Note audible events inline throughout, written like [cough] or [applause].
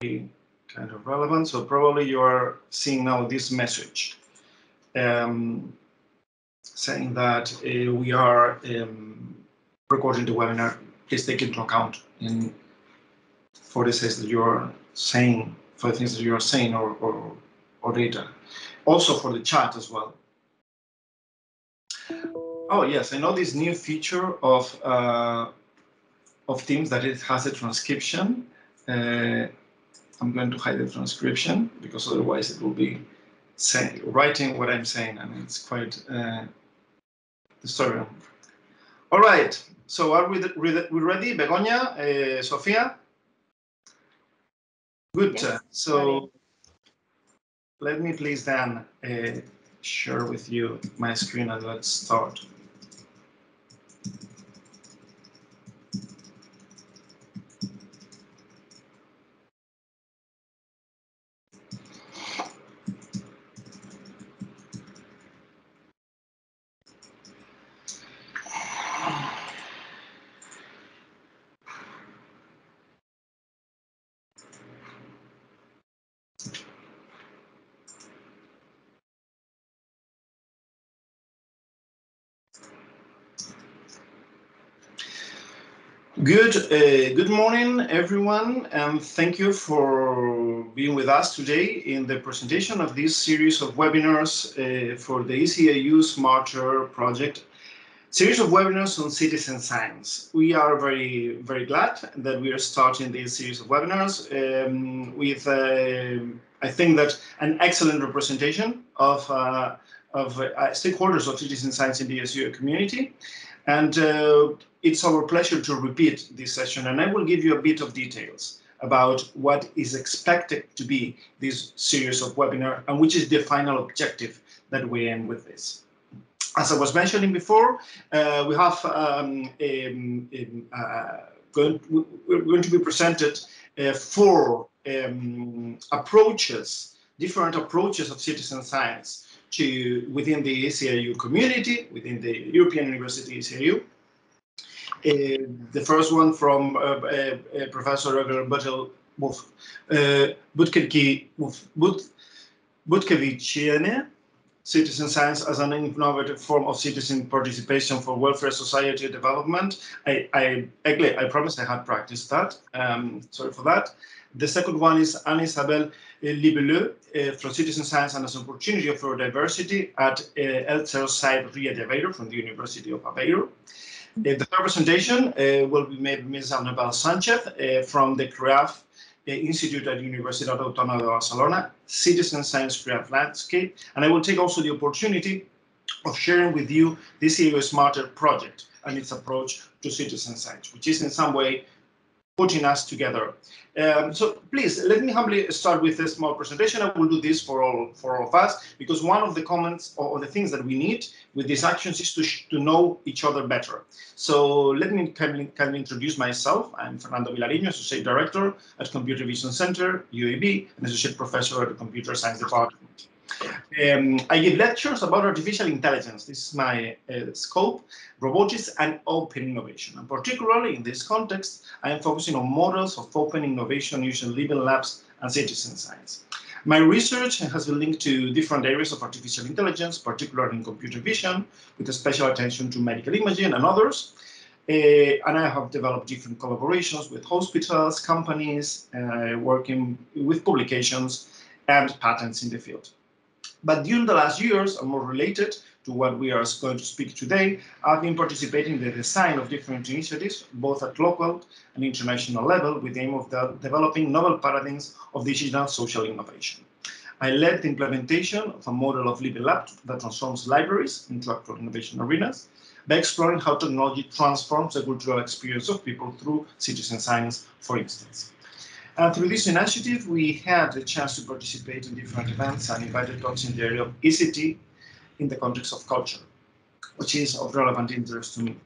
kind of relevant. So probably you are seeing now this message um, saying that uh, we are um, recording the webinar. Please take into account in for the things that you are saying, for the things that you are saying or, or, or data. Also for the chat as well. Oh yes, I know this new feature of uh, of Teams that it has a transcription. Uh, I'm going to hide the transcription because otherwise it will be say, writing what I'm saying and it's quite uh, disturbing. All right, so are we, we ready? Begoña, uh, Sofia? Good. Yes, so let me please then uh, share with you my screen and let's start. Good, uh, good morning, everyone, and thank you for being with us today in the presentation of this series of webinars uh, for the ECIU Smarter project, series of webinars on citizen science. We are very, very glad that we are starting this series of webinars um, with, uh, I think that an excellent representation of, uh, of uh, stakeholders of citizen science in the ECIU community. And uh, it's our pleasure to repeat this session, and I will give you a bit of details about what is expected to be this series of webinar and which is the final objective that we aim with this. As I was mentioning before, uh, we have um, um, um, uh, going, we're going to be presented uh, four um, approaches, different approaches of citizen science to within the ECIU community, within the European University ECIU. Uh, the first one from uh, uh, Professor Buttel Butkeviciene, Citizen Science as an innovative form of citizen participation for welfare society development. I, I, I, I promise I had practiced that. Um, sorry for that. The second one is Anne-Isabelle Libelleux uh, from Citizen Science and as an Opportunity for Diversity at uh, El site Ria de Aveiro from the University of Aveiro. The third presentation uh, will be made by Ms. Anabel Sánchez uh, from the CREAF uh, Institute at Universidad Autónoma de Barcelona, Citizen Science CREAF Landscape. And I will take also the opportunity of sharing with you this ECIU Smarter project and its approach to citizen science, which is in some way putting us together. Um, so please let me humbly start with a small presentation. I will do this for all for all of us because one of the comments or, the things that we need with these actions is to to know each other better. So let me kindly, kindly introduce myself. I'm Fernando Vilariño, Associate Director at Computer Vision Center, UAB, and Associate Professor at the Computer Science Department. Um, I give lectures about artificial intelligence. This is my uh, scope, robotics and open innovation. And particularly in this context, I am focusing on models of open innovation using living labs and citizen science. My research has been linked to different areas of artificial intelligence, particularly in computer vision, with a special attention to medical imaging and others. Uh, and I have developed different collaborations with hospitals, companies, uh, working with publications and patents in the field. But during the last years, and more related to what we are going to speak today, I've been participating in the design of different initiatives, both at local and international level, with the aim of the developing novel paradigms of digital social innovation. I led the implementation of a model of Living Lab that transforms libraries into actual innovation arenas by exploring how technology transforms the cultural experience of people through citizen science, for instance. And through this initiative, we had the chance to participate in different events and invited talks in the area of ICT in the context of culture, which is of relevant interest to me.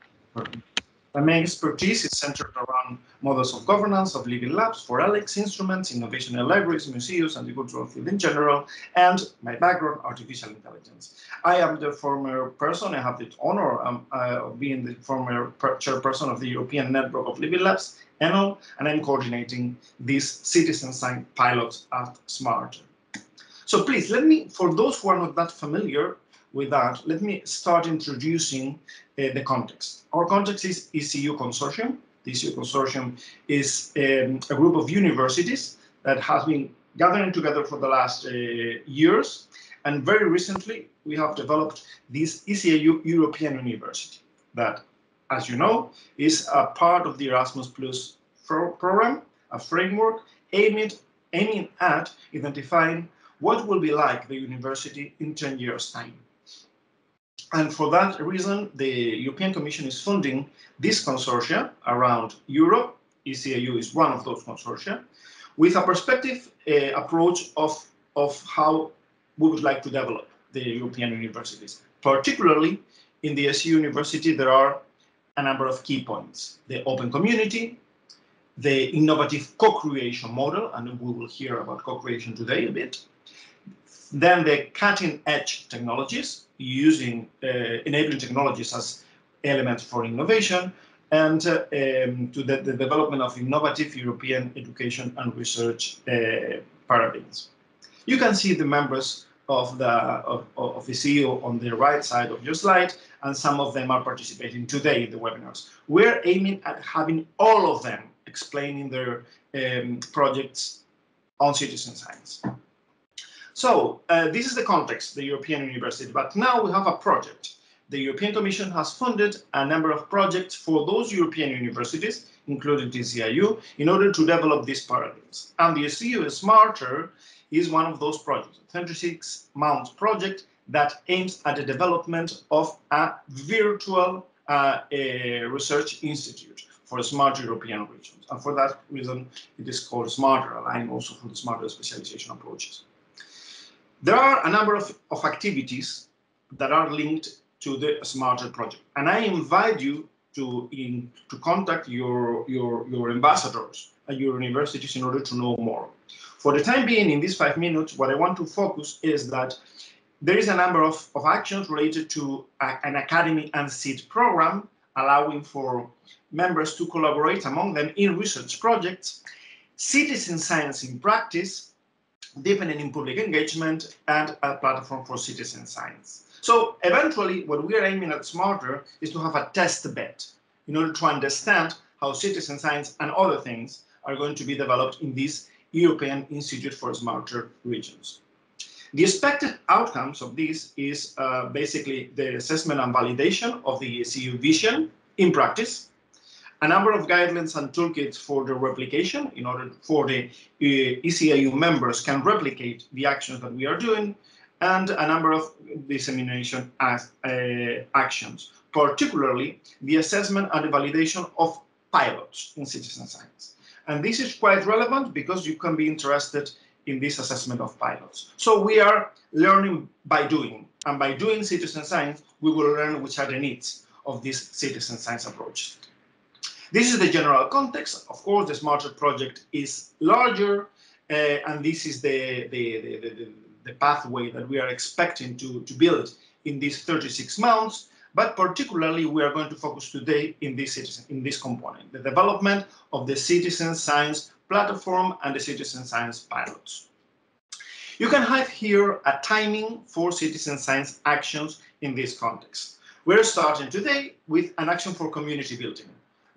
My main expertise is centered around models of governance of living labs for ALEX instruments, innovation in libraries, museums, and the cultural field in general, and my background, artificial intelligence. I am the former person, I have the honor um, uh, of being the former chairperson of the European Network of Living Labs, ENoLL, and I'm coordinating this citizen science pilot at SMART. So please, let me, for those who are not that familiar with that, let me start introducing uh, the context. Our context is ECIU Consortium. The ECIU Consortium is um, a group of universities that has been gathering together for the last uh, years. And very recently, we have developed this ECIU European University that, as you know, is a part of the Erasmus Plus program, a framework aiming, aiming at identifying what will be like the university in 10 years' time. And for that reason, the European Commission is funding this consortia around Europe. ECIU is one of those consortia, with a perspective uh, approach of, of how we would like to develop the European universities. Particularly in the ECIU University, there are a number of key points. The open community, the innovative co-creation model, and we will hear about co-creation today a bit, then the cutting edge technologies, using uh, enabling technologies as elements for innovation, and uh, um, to the, the, development of innovative European education and research uh, paradigms. You can see the members of the of, of the ECIU on the right side of your slide, and some of them are participating today in the webinars. We're aiming at having all of them explaining their um, projects on citizen science. So uh, this is the context, the European University. But now we have a project. The European Commission has funded a number of projects for those European universities, including ECIU, in order to develop these paradigms. And the ECIU Smarter is one of those projects, a 26-month project that aims at the development of a virtual uh, a research institute for smart European regions. And for that reason, it is called Smarter, aligned also from the smarter specialization approaches. There are a number of, of activities that are linked to the Smarter project. And I invite you to, in, to contact your, your, your ambassadors at your universities in order to know more. For the time being, in these five minutes, what I want to focus is that there is a number of, of actions related to a, an academy and seed program, allowing for members to collaborate among them in research projects, citizen science in practice, deepening in public engagement, and a platform for citizen science. So eventually, what we are aiming at Smarter is to have a test bed in order to understand how citizen science and other things are going to be developed in this European Institute for Smarter Regions. The expected outcomes of this is uh, basically the assessment and validation of the ECIU vision in practice, a number of guidelines and toolkits for the replication in order for the uh, ECIU members can replicate the actions that we are doing and a number of dissemination as, uh, actions, particularly the assessment and the validation of pilots in citizen science. And this is quite relevant because you can be interested in this assessment of pilots. So we are learning by doing, and by doing citizen science, we will learn which are the needs of this citizen science approach. This is the general context. Of course, the Smarter project is larger, uh, and this is the, the, the, the, the pathway that we are expecting to, to build in these 36 months. But particularly, we are going to focus today in this citizen, in this component, the development of the citizen science platform and the citizen science pilots. You can have here a timing for citizen science actions in this context. We're starting today with an action for community building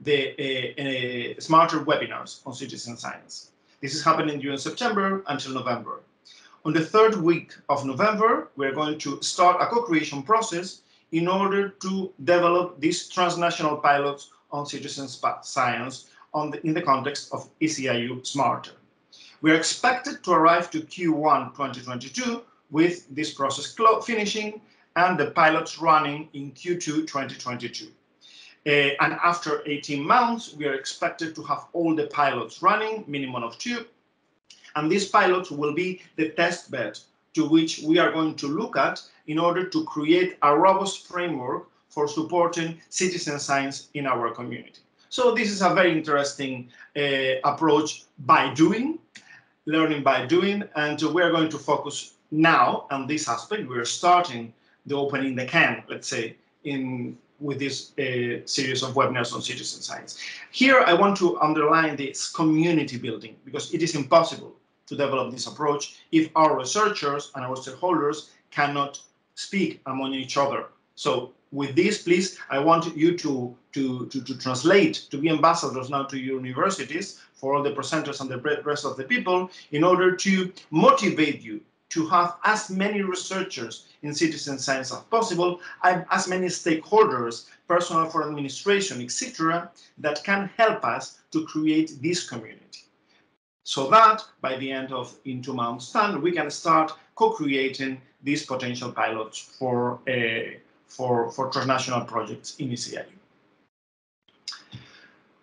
the uh, uh, smarter webinars on citizen science. This is happening during September until November. On the third week of November, we're going to start a co-creation process in order to develop these transnational pilots on citizen science the, in the context of ECIU Smarter. We're expected to arrive to Q1 2022 with this process finishing and the pilots running in Q2 2022. Uh, and after 18 months, we are expected to have all the pilots running, minimum of two. And these pilots will be the test bed to which we are going to look at in order to create a robust framework for supporting citizen science in our community. So this is a very interesting uh, approach by doing, learning by doing, and we're going to focus now on this aspect. We're starting the opening the can, let's say, in with this uh, series of webinars on citizen science. Here, I want to underline this community building because it is impossible to develop this approach if our researchers and our stakeholders cannot speak among each other. So with this, please, I want you to, to, to, to, translate, to be ambassadors now to universities for all the presenters and the rest of the people in order to motivate you to have as many researchers in citizen science as possible, and as many stakeholders, personnel for administration, etc., that can help us to create this community. So that by the end of in two months' time, we can start co-creating these potential pilots for, uh, for, for transnational projects in ECIU.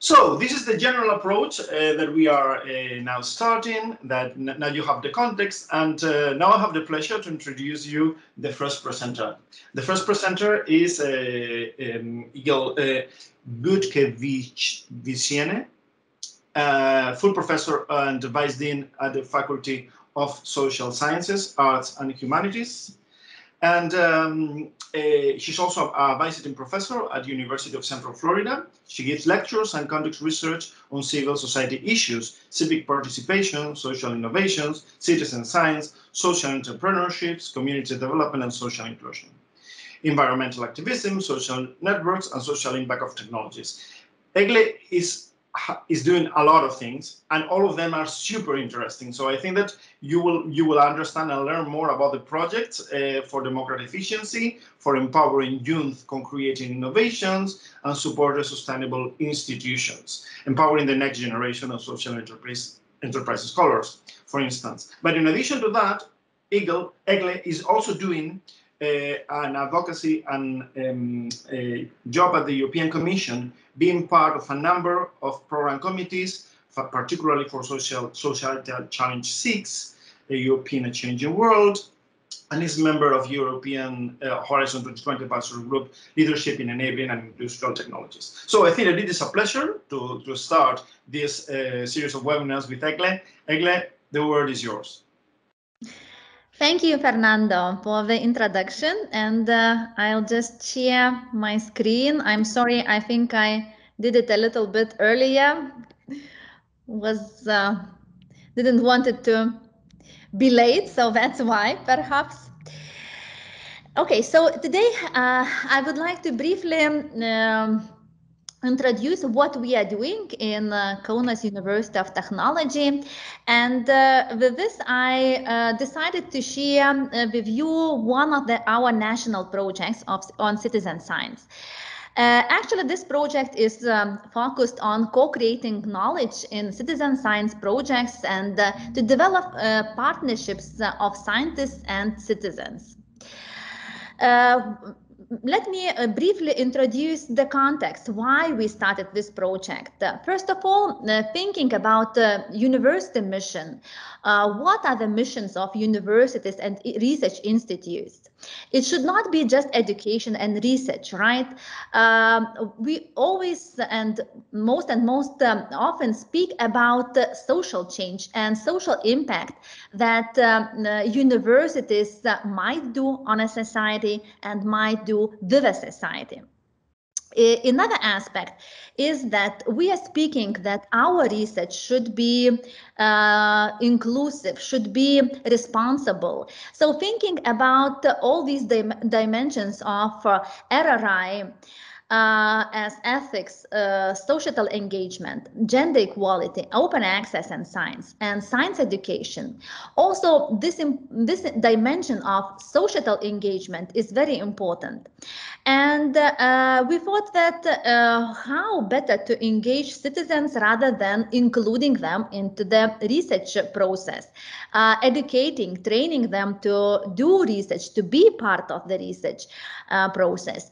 So this is the general approach uh, that we are uh, now starting, that now you have the context, and uh, now I have the pleasure to introduce you the first presenter. The first presenter is uh, um, Igor uh, Butkeviciene, uh, full professor and vice dean at the Faculty of Social Sciences, Arts and Humanities. And um, uh, she's also a visiting professor at the University of Central Florida. She gives lectures and conducts research on civil society issues, civic participation, social innovations, citizen science, social entrepreneurships, community development, and social inclusion, environmental activism, social networks, and social impact of technologies. Egle is is doing a lot of things and all of them are super interesting. So i think that you will you will understand and learn more about the projects uh, for democratic efficiency for empowering youth on creating innovations and supporting sustainable institutions empowering the next generation of social enterprise enterprise scholars for instance. But in addition to that eagle egle is also doing an advocacy and um, job at the European Commission being part of a number of program committees, for particularly for social societal challenge six, the European Changing World, and is a member of European uh, Horizon 2020 Advisory Group Leadership in Enabling and Industrial Technologies. So I think that it is a pleasure to, to start this uh, series of webinars with Egle. Egle, the word is yours. Thank you, Fernando, for the introduction. And uh, I'll just share my screen. I'm sorry, I think I did it a little bit earlier. Was uh, didn't want it to be late, so that's why, perhaps. Okay, so today uh, I would like to briefly um, introduce what we are doing in uh, Kaunas University of Technology. And uh, with this, I uh, decided to share uh, with you one of the, our national projects of, on citizen science. Uh, actually, this project is um, focused on co-creating knowledge in citizen science projects and uh, to develop partnerships of scientists and citizens. Uh, let me uh, briefly introduce the context why we started this project. Uh, first of all, uh, thinking about the university mission, uh, what are the missions of universities and research institutes? It should not be just education and research, right? Um, we always and most and most um, often speak about uh, social change and social impact that um, uh, universities uh, might do on a society and might do with a society. Another aspect is that we are speaking that our research should be uh, inclusive, should be responsible. So thinking about all these dim dimensions of uh, RRI, uh, as ethics, uh, societal engagement, gender equality, open access and science, and science education. Also, this, this dimension of societal engagement is very important. And uh, we thought that uh, how better to engage citizens rather than including them into the research process, uh, educating, training them to do research, to be part of the research uh, process.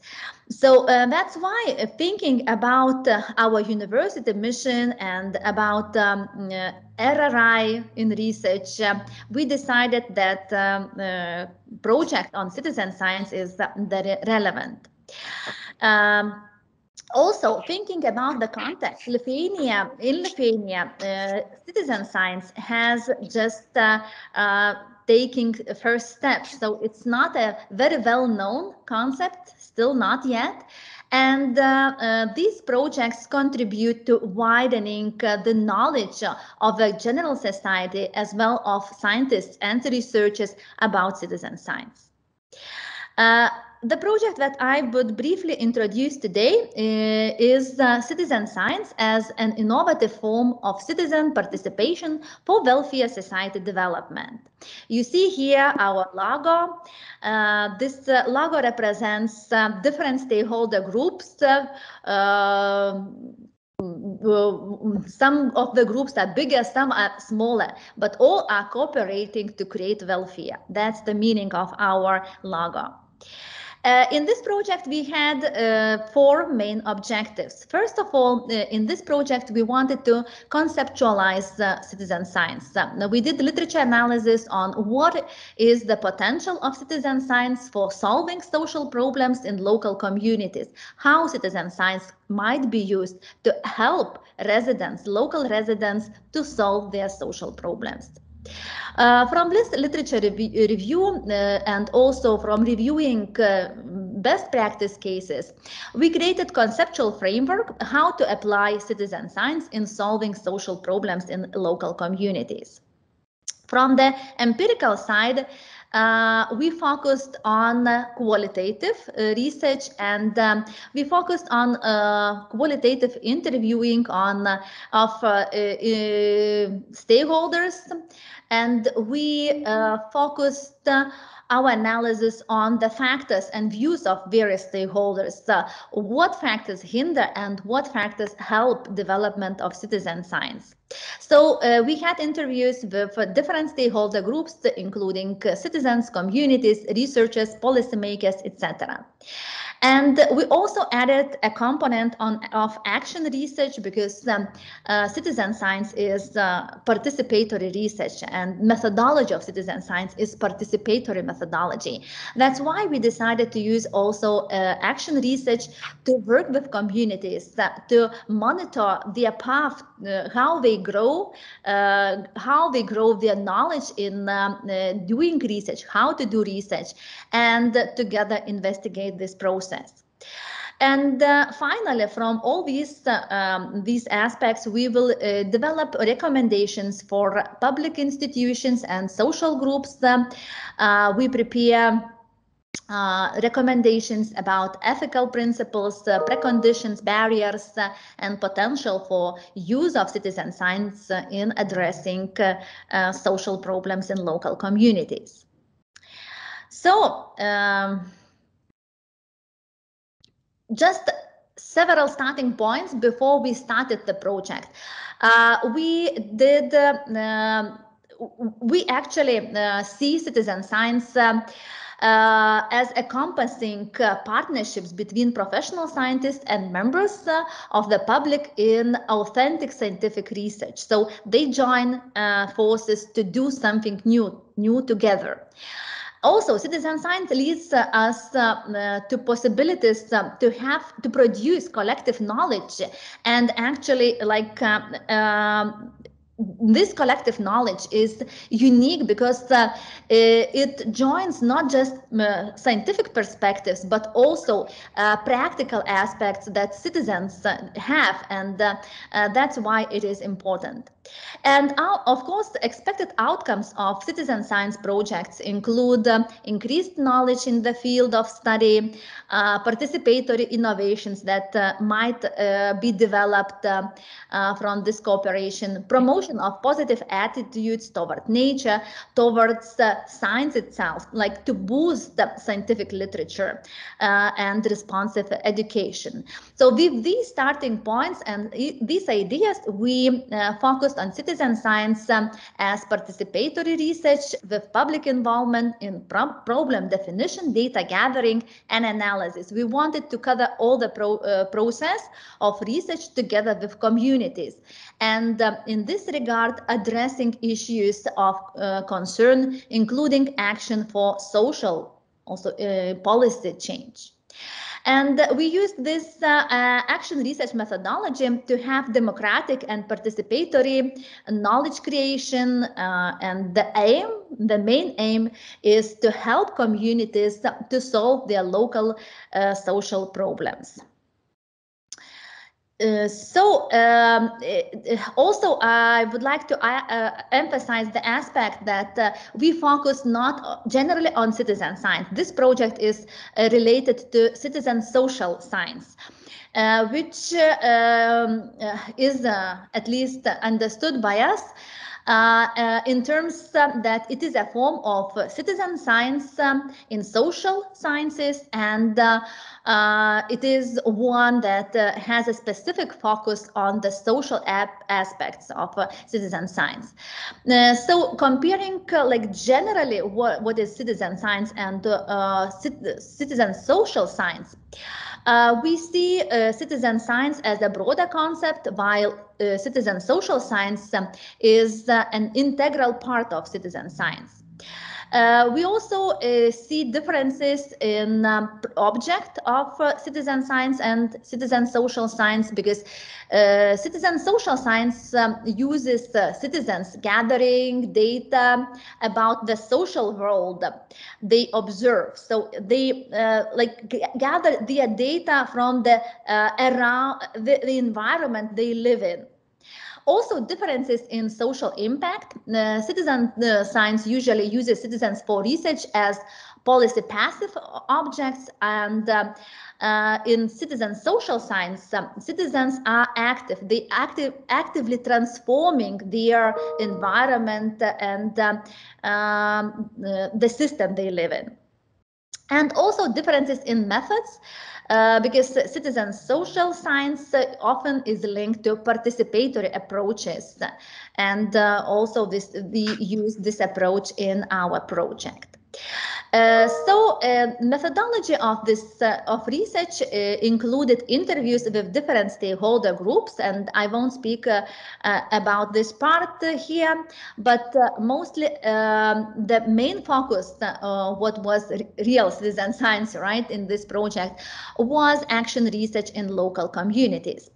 So uh, that's why uh, thinking about uh, our university mission and about um, uh, RRI in research, uh, we decided that um, project on citizen science is very relevant. Um, also thinking about the context lithuania in lithuania uh, citizen science has just uh, uh, taking first steps so it's not a very well known concept still not yet and uh, uh, these projects contribute to widening uh, the knowledge of the general society as well of scientists and researchers about citizen science the project that I would briefly introduce today uh, is uh, citizen science as an innovative form of citizen participation for welfare society development. You see here our logo. Uh, this uh, logo represents uh, different stakeholder groups uh, some of the groups are bigger, some are smaller, but all are cooperating to create welfare. That's the meaning of our logo. Uh, in this project, we had uh, four main objectives. First of all, uh, in this project, we wanted to conceptualize citizen science. we did literature analysis on what is the potential of citizen science for solving social problems in local communities, how citizen science might be used to help residents, local residents, to solve their social problems. Uh, from this literature rev review uh, and also from reviewing uh, best practice cases, we created conceptual framework how to apply citizen science in solving social problems in local communities. From the empirical side, uh, we focused on qualitative uh, research and um, we focused on uh, qualitative interviewing on uh, of stakeholders. And we focused our analysis on the factors and views of various stakeholders. Uh, what factors hinder and what factors help development of citizen science? So uh, we had interviews with different stakeholder groups, including uh, citizens, communities, researchers, policymakers, etc. And we also added a component on of action research because um, uh, citizen science is uh, participatory research and methodology of citizen science is participatory methodology. That's why we decided to use also uh, action research to work with communities to monitor their path, uh, how they grow, uh, how they grow their knowledge in um, uh, doing research, how to do research, and together investigate this process process. And uh, finally, from all these uh, um, these aspects, we will uh, develop recommendations for public institutions and social groups. Um, uh, we prepare uh, recommendations about ethical principles, uh, preconditions, barriers, and potential for use of citizen science in addressing social problems in local communities. So. Um, just several starting points before we started the project. Uh, we did, uh, we actually uh, see citizen science um, uh, as encompassing uh, partnerships between professional scientists and members uh, of the public in authentic scientific research. So they join forces to do something new, new together. Also, citizen science leads uh, us uh, uh, to possibilities uh, to have to produce collective knowledge and actually like uh, um, this collective knowledge is unique because uh, it joins not just uh, scientific perspectives but also uh, practical aspects that citizens have and that's why it is important. And our, of course, the expected outcomes of citizen science projects include uh, increased knowledge in the field of study, uh, participatory innovations that uh, might uh, be developed uh, uh, from this cooperation, promotion of positive attitudes toward nature, towards science itself, like to boost the scientific literature and responsive education. So with these starting points and these ideas, we focused on citizen science um, as participatory research with public involvement in pro problem definition, data gathering, and analysis. We wanted to cover all the pro uh, process of research together with communities. And um, in this regard, addressing issues of uh, concern, including action for social also uh, policy change. And we used this uh, uh, action research methodology to have democratic and participatory knowledge creation. Uh, and the aim, the main aim, is to help communities to solve their local social problems. Uh, so um, uh, also I would like to uh, uh emphasize the aspect that uh, we focus not generally on citizen science. This project is related to citizen social science. which um, is at least understood by us uh, uh, in terms um, that it is a form of citizen science um, in social sciences and uh, uh, it is one that uh, has a specific focus on the social aspects of uh, citizen science. so comparing like generally what, what is citizen science and citizen social science, uh, we see uh, citizen science as a broader concept, while uh, citizen social science um, is uh, an integral part of citizen science. Uh, we also uh, see differences in um, object of uh, citizen science and citizen social science because uh, citizen social science um, uses uh, citizens gathering data about the social world they observe. So they uh, like gather their data from the around the, the environment they live in also differences in social impact. Uh, citizen uh, science usually uses citizens for research as policy passive objects and uh, uh, in citizen social science, um, citizens are active. They active actively transforming their environment and um, uh, the system they live in. And also differences in methods. Uh, because citizen social science uh, often is linked to participatory approaches. And uh, also this, we use this approach in our project. Uh, so uh, methodology of this uh, of research uh, included interviews with different stakeholder groups and I won't speak uh, about this part here but mostly um, the main focus what was real citizen science right in this project was action research in local communities.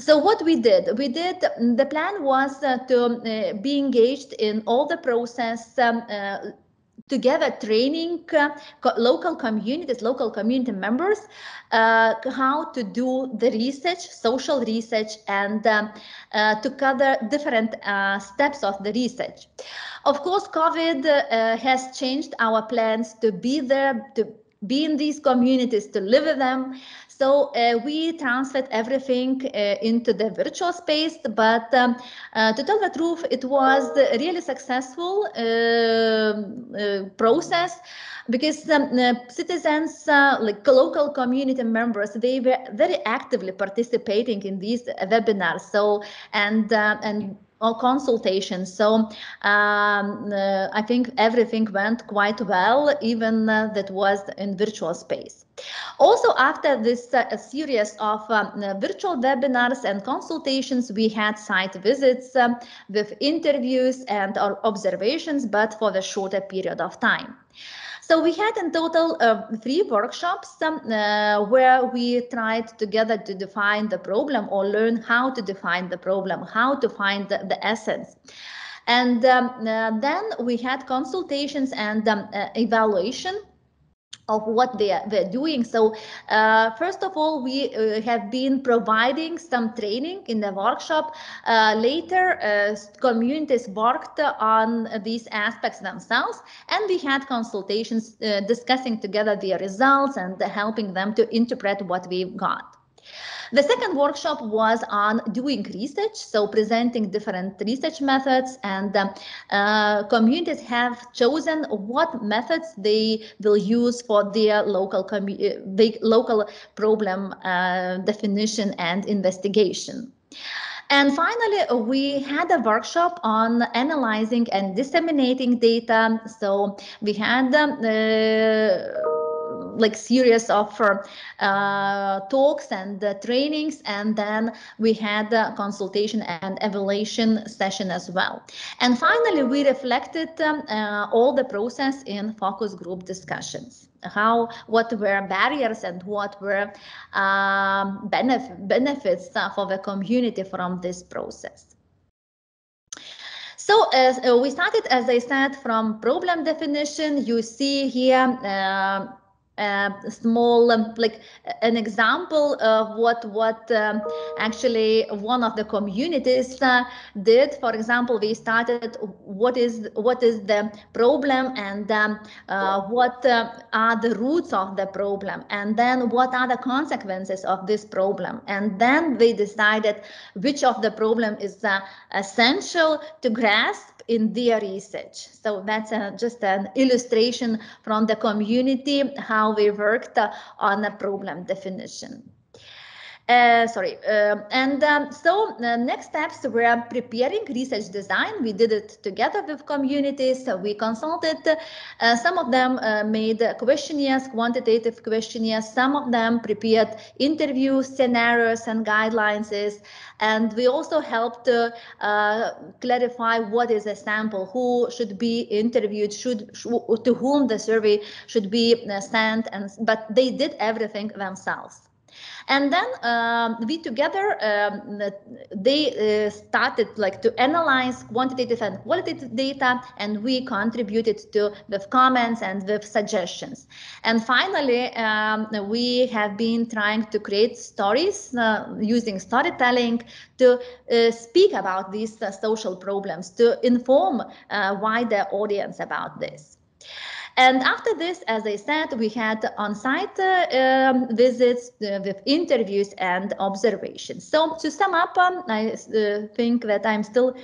So what we did we did the plan was to be engaged in all the process um, together training uh, co local communities, local community members, uh, how to do the research, social research, and um, uh, to cover different uh, steps of the research. Of course, COVID uh, has changed our plans to be there, to be in these communities, to live with them. So uh, we transferred everything uh, into the virtual space, but um, uh, to tell the truth, it was a really successful um, uh, process because um, uh, citizens, uh, like local community members, they were very actively participating in these webinars. So and and or consultations. So um, uh, I think everything went quite well, even uh, that was in virtual space. Also, after this uh, series of um, uh, virtual webinars and consultations, we had site visits um, with interviews and observations, but for the shorter period of time. So we had in total uh, three workshops um, uh, where we tried together to define the problem or learn how to define the problem, how to find the, the essence. And um, uh, then we had consultations and um, uh, evaluation of what they are, they're doing. So uh, first of all, we uh, have been providing some training in the workshop. Uh, later, uh, communities worked on these aspects themselves, and we had consultations uh, discussing together their results and helping them to interpret what we've got. The second workshop was on doing research, so presenting different research methods and uh, communities have chosen what methods they will use for their local, uh, local problem uh, definition and investigation. And finally, we had a workshop on analyzing and disseminating data. So we had um, like series of uh, talks and uh, trainings and then we had a consultation and evaluation session as well and finally we reflected um, uh, all the process in focus group discussions how what were barriers and what were um, benef benefits for the community from this process. So uh, we started, as I said, from problem definition. You see here uh, uh, small um, like an example of what what um, actually one of the communities uh, did. For example we started what is what is the problem and um, uh, what uh, are the roots of the problem? And then what are the consequences of this problem? And then we decided which of the problem is uh, essential to grasp in their research. So that's a, just an illustration from the community how we worked on a problem definition. Uh, sorry, uh, and um, so the next steps were preparing research design. We did it together with communities. we consulted. Uh, some of them uh, made questionnaires, quantitative questionnaires. Some of them prepared interview scenarios and guidelines. And we also helped uh, clarify what is a sample, who should be interviewed, should to whom the survey should be uh, sent, and but they did everything themselves. And then um, we together, um, they uh, started like to analyze quantitative and qualitative data, and we contributed to with comments and with suggestions. And finally, um, we have been trying to create stories uh, using storytelling to uh, speak about these uh, social problems, to inform uh, wider audience about this. And after this, as I said, we had on-site uh, um, visits uh, with interviews and observations. So to sum up, um, I uh, think that I'm still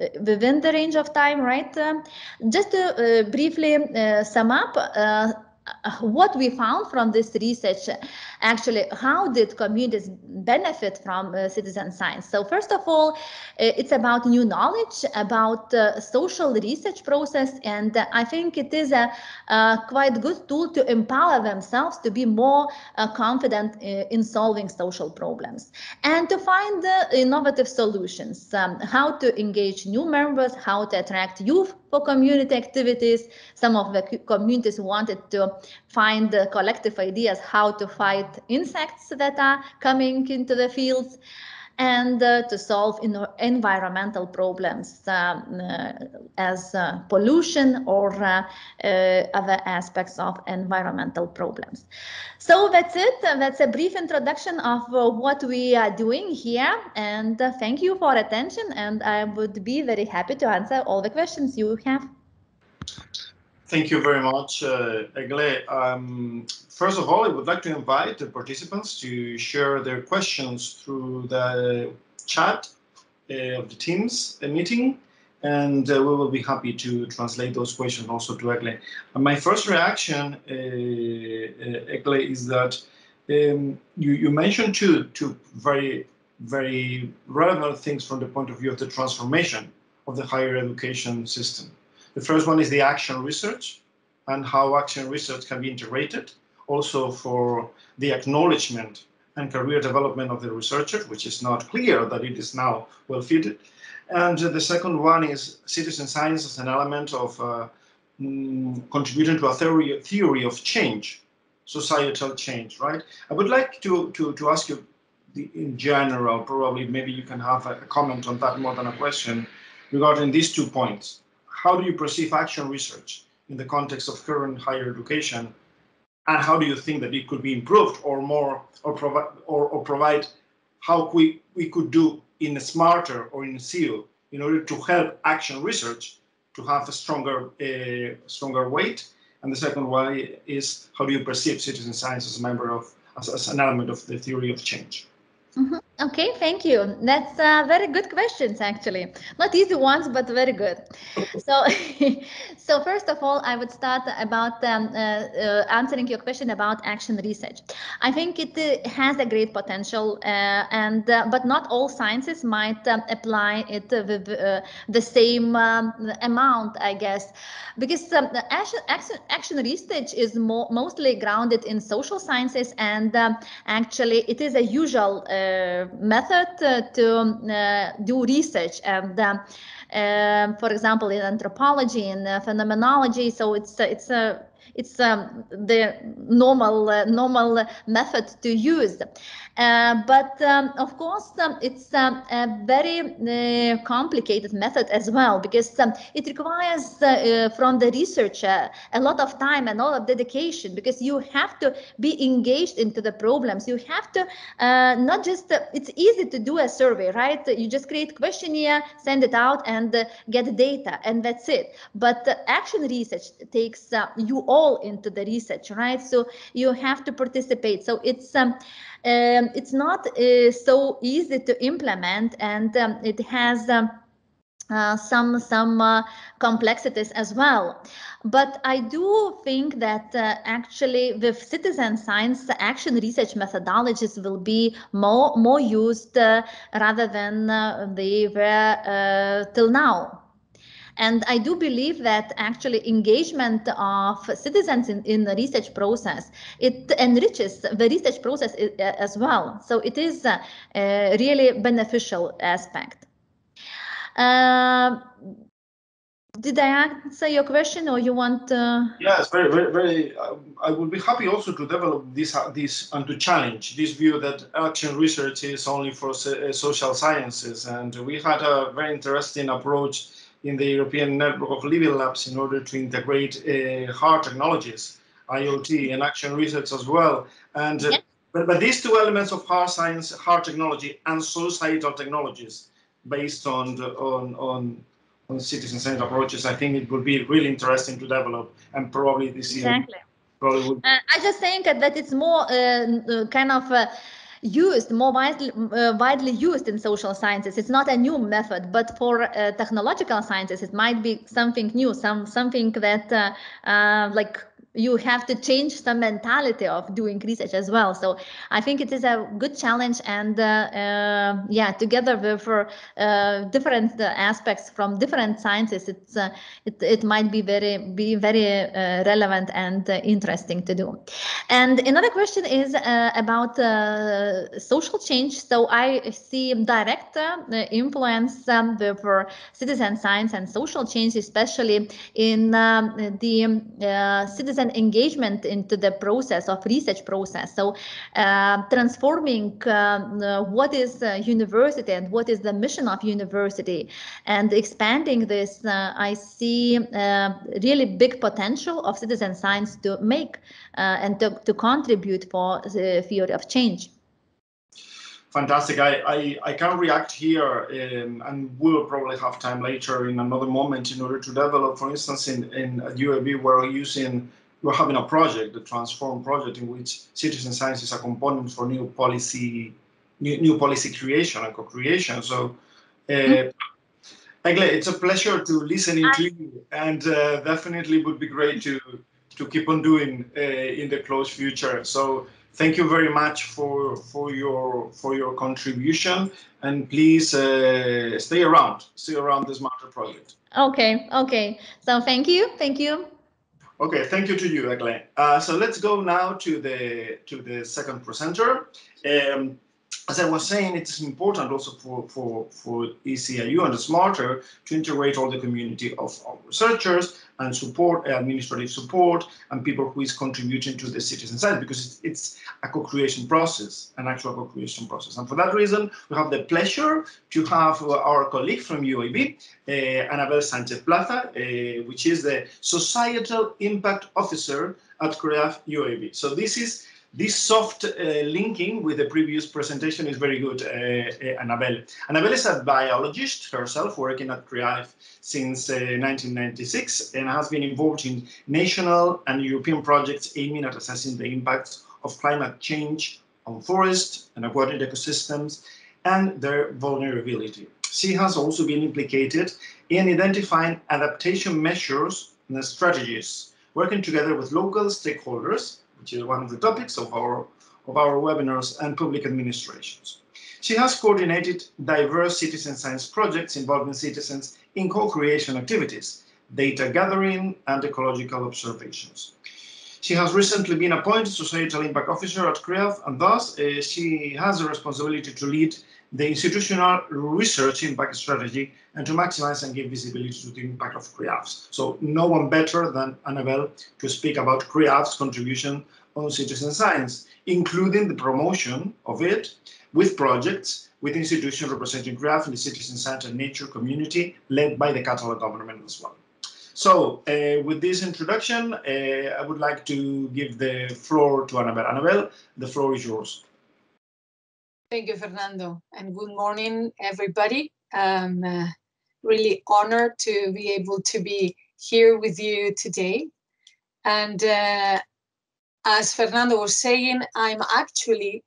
uh, within the range of time, right? Um, just to uh, briefly uh, sum up, what we found from this research actually how did communities benefit from uh, citizen science? So first of all it's about new knowledge about uh, social research process and uh, i think it is a, a, quite good tool to empower themselves to be more uh, confident uh, in solving social problems and to find innovative solutions um, how to engage new members how to attract youth for community activities. Some of the communities wanted to find collective ideas how to fight insects that are coming into the fields and uh, to solve environmental problems um, uh, as uh, pollution or uh, uh, other aspects of environmental problems. So that's it. That's a brief introduction of what we are doing here. And thank you for attention. And I would be very happy to answer all the questions you have. Thank you very much, uh, Egle. Um, first of all, I would like to invite the participants to share their questions through the chat uh, of the Teams meeting, and uh, we will be happy to translate those questions also to Egle. And my first reaction, uh, uh, Egle, is that um, you, you mentioned two, two very, very relevant things from the point of view of the transformation of the higher education system. The first one is the action research and how action research can be integrated also for the acknowledgement and career development of the researcher, which is not clear that it is now well fitted. And the second one is citizen science as an element of uh, mm, contributing to a theory, theory of change, societal change, right? I would like to, to, to ask you in general, probably maybe you can have a comment on that more than a question regarding these two points how do you perceive action research in the context of current higher education? And how do you think that it could be improved or more or provide or, or provide how we, we could do in a smarter or in a seal in order to help action research to have a stronger uh, stronger weight? And the second one is how do you perceive citizen science as a member of as, as an element of the theory of change? Mm -hmm. Okay, thank you. That's uh, very good questions, actually. Not easy ones, but very good. so, [laughs] so first of all, I would start about um, uh, uh, answering your question about action research. I think it uh, has a great potential, uh, and uh, but not all sciences might um, apply it with the same um, amount, I guess, because um, action, action, action research is more, mostly grounded in social sciences, and um, actually it is a usual method uh, to uh, do research and um, um, for example in anthropology and phenomenology so it's it's a it's um, the normal uh, normal method to use. Uh, but um, of course, um, it's um, a very uh, complicated method as well because um, it requires uh, from the researcher a lot of time and a lot of dedication because you have to be engaged into the problems. You have to not just it's easy to do a survey, right? You just create questionnaire, send it out, and get data, and that's it. But action research takes you all into the research, right? So you have to participate. So it's um, it's not uh, so easy to implement, and um, it has. Um, uh, some some uh, complexities as well but i do think that uh, actually with citizen science action research methodologies will be more more used uh, rather than uh, they were uh, till now and I do believe that actually engagement of citizens in, in the research process, it enriches the research process as well. So it is a, a really beneficial aspect. Uh, did I answer your question, or you want? Yes, very, very, very. Uh, I would be happy also to develop this, uh, this, and to challenge this view that action research is only for uh, social sciences. And we had a very interesting approach in the European network of living labs in order to integrate uh, hard technologies, IoT and action research as well. And uh, but, but these two elements of hard science, hard technology, and societal technologies based on the, on on on citizen centered approaches, I think it would be really interesting to develop, and probably this exactly. year. Probably would. Uh, I just think that it's more uh, kind of uh, used more widely, uh, widely used in social sciences. It's not a new method, but for uh, technological sciences, it might be something new, some something that uh, uh like you have to change the mentality of doing research as well. So I think it is a good challenge, and uh, uh, yeah, together with uh, different aspects from different sciences, it's uh, it, it might be very be very uh, relevant and uh, interesting to do. And another question is about social change. So I see direct influence um, for citizen science and social change, especially in um, the citizen engagement into the process of research process. So uh, transforming uh, uh what is university and what is the mission of university and expanding this, I see really big potential of citizen science to make and to, to contribute for the theory of change fantastic. I, I, I can react here um, and we'll probably have time later in another moment in order to develop, for instance, in, in UAB, we're using we're having a project, the Transform project, in which citizen science is a component for new policy, new, new policy creation and co-creation. So, uh, mm-hmm. Egle, it's a pleasure to listen to you, and uh, definitely would be great to to keep on doing uh, in the close future. So, thank you very much for for your for your contribution, and please uh, stay around, stay around this Matter project. Okay, okay. So, thank you, thank you. Okay, thank you to you, Egle. Uh, so let's go now to the to the second presenter. Um, as I was saying, it is important also for, for, for ECIU and SMART-ER to integrate all the community of, of researchers and support, administrative support, and people who is contributing to the citizen science because it's, it's a co-creation process, an actual co-creation process. And for that reason, we have the pleasure to have uh, our colleague from UAB, uh, Anabel Sánchez Plaza, uh, which is the Societal Impact Officer at CREAF UAB. So this is this soft uh, linking with the previous presentation is very good, uh, uh, Anabel. Anabel is a biologist herself, working at CREAF since 1996 uh, and has been involved in national and European projects aiming at assessing the impacts of climate change on forests and aquatic ecosystems and their vulnerability. She has also been implicated in identifying adaptation measures and strategies, working together with local stakeholders which is one of the topics of our, of our webinars and public administrations. She has coordinated diverse citizen science projects involving citizens in co-creation activities, data gathering, and ecological observations. She has recently been appointed Societal Impact Officer at CREAF, and thus uh, she has a responsibility to lead the institutional research impact strategy and to maximize and give visibility to the impact of CREAF's. So no one better than Anabel to speak about CREAF's contribution on citizen science, including the promotion of it with projects with institutions representing CREAF in the citizen science and nature community led by the Catalan government as well. So uh, with this introduction, uh, I would like to give the floor to Anabel. Anabel, the floor is yours. Thank you, Fernando, and good morning, everybody. I'm uh, really honored to be able to be here with you today. And uh, as Fernando was saying, I'm actually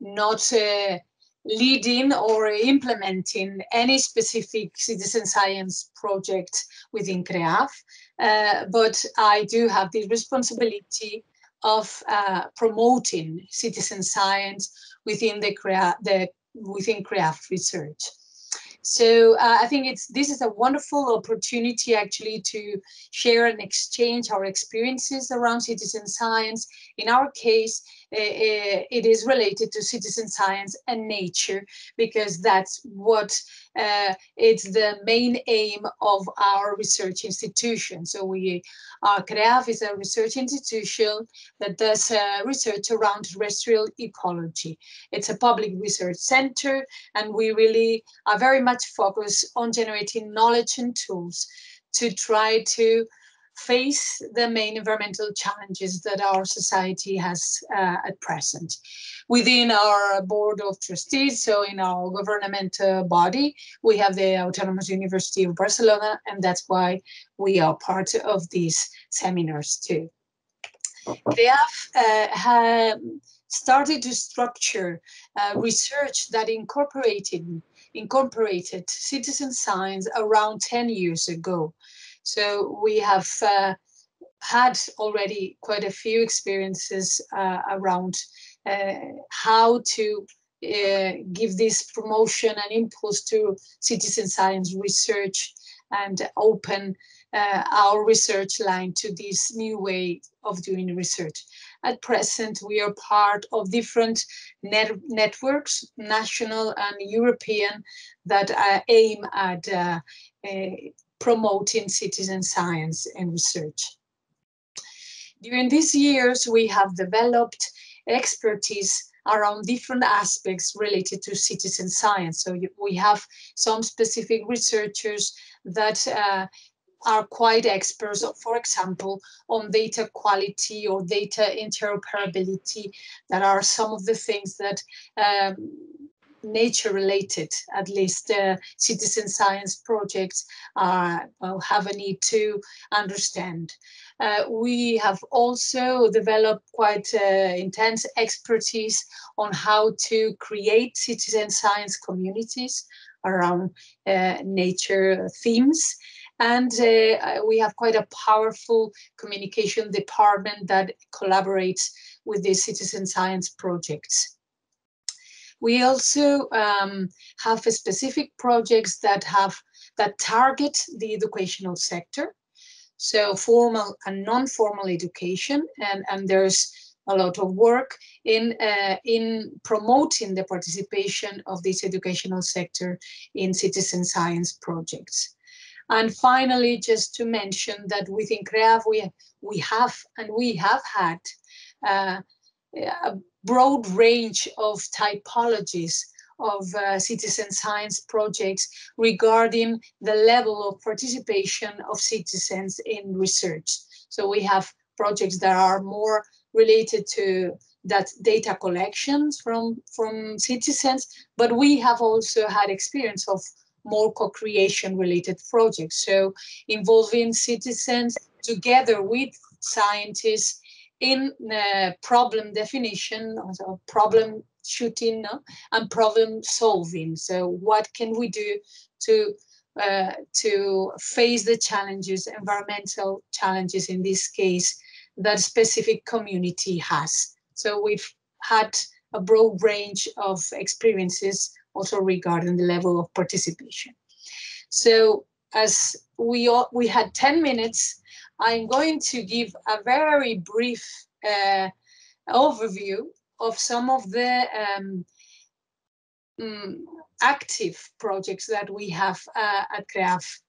not uh, leading or implementing any specific citizen science project within CREAF, uh, but I do have the responsibility of uh, promoting citizen science within the, CREA, the within CREAF research. So uh, I think it's this is a wonderful opportunity actually to share and exchange our experiences around citizen science. In our case, it is related to citizen science and nature because that's what uh, it's the main aim of our research institution. So we, uh, CREAF is a research institution that does uh, research around terrestrial ecology. It's a public research center, and we really are very much focused on generating knowledge and tools to try to face the main environmental challenges that our society has uh, at present. Within our board of trustees, so in our government uh, body, we have the Autonomous University of Barcelona, and that's why we are part of these seminars too. They have uh, started to structure uh, research that incorporated incorporated citizen science around 10 years ago. So we have uh, had already quite a few experiences uh, around uh, how to uh, give this promotion and impulse to citizen science research and open uh, our research line to this new way of doing research. At present, we are part of different net networks, national and European, that uh, aim at uh, promoting citizen science and research. During these years, we have developed expertise around different aspects related to citizen science. So we have some specific researchers that uh, are quite experts, for example, on data quality or data interoperability. That are some of the things that um, nature related, at least uh, citizen science projects uh, have a need to understand. Uh, we have also developed quite uh, intense expertise on how to create citizen science communities around uh, nature themes. And uh, we have quite a powerful communication department that collaborates with the citizen science projects. We also um, have specific projects that have that target the educational sector, so formal and non-formal education, and, and there's a lot of work in uh, in promoting the participation of this educational sector in citizen science projects. And finally, just to mention that within CREAF, we, we have and we have had uh, a broad range of typologies of uh, citizen science projects regarding the level of participation of citizens in research. So we have projects that are more related to that data collections from, from citizens, but we have also had experience of more co-creation related projects. So involving citizens together with scientists in uh, problem definition, also problem shooting no? and problem solving. So what can we do to uh, to face the challenges, environmental challenges in this case, that specific community has. So we've had a broad range of experiences also regarding the level of participation. So as we all, we had 10 minutes I'm going to give a very brief uh, overview of some of the um, um, active projects that we have uh, at CREAF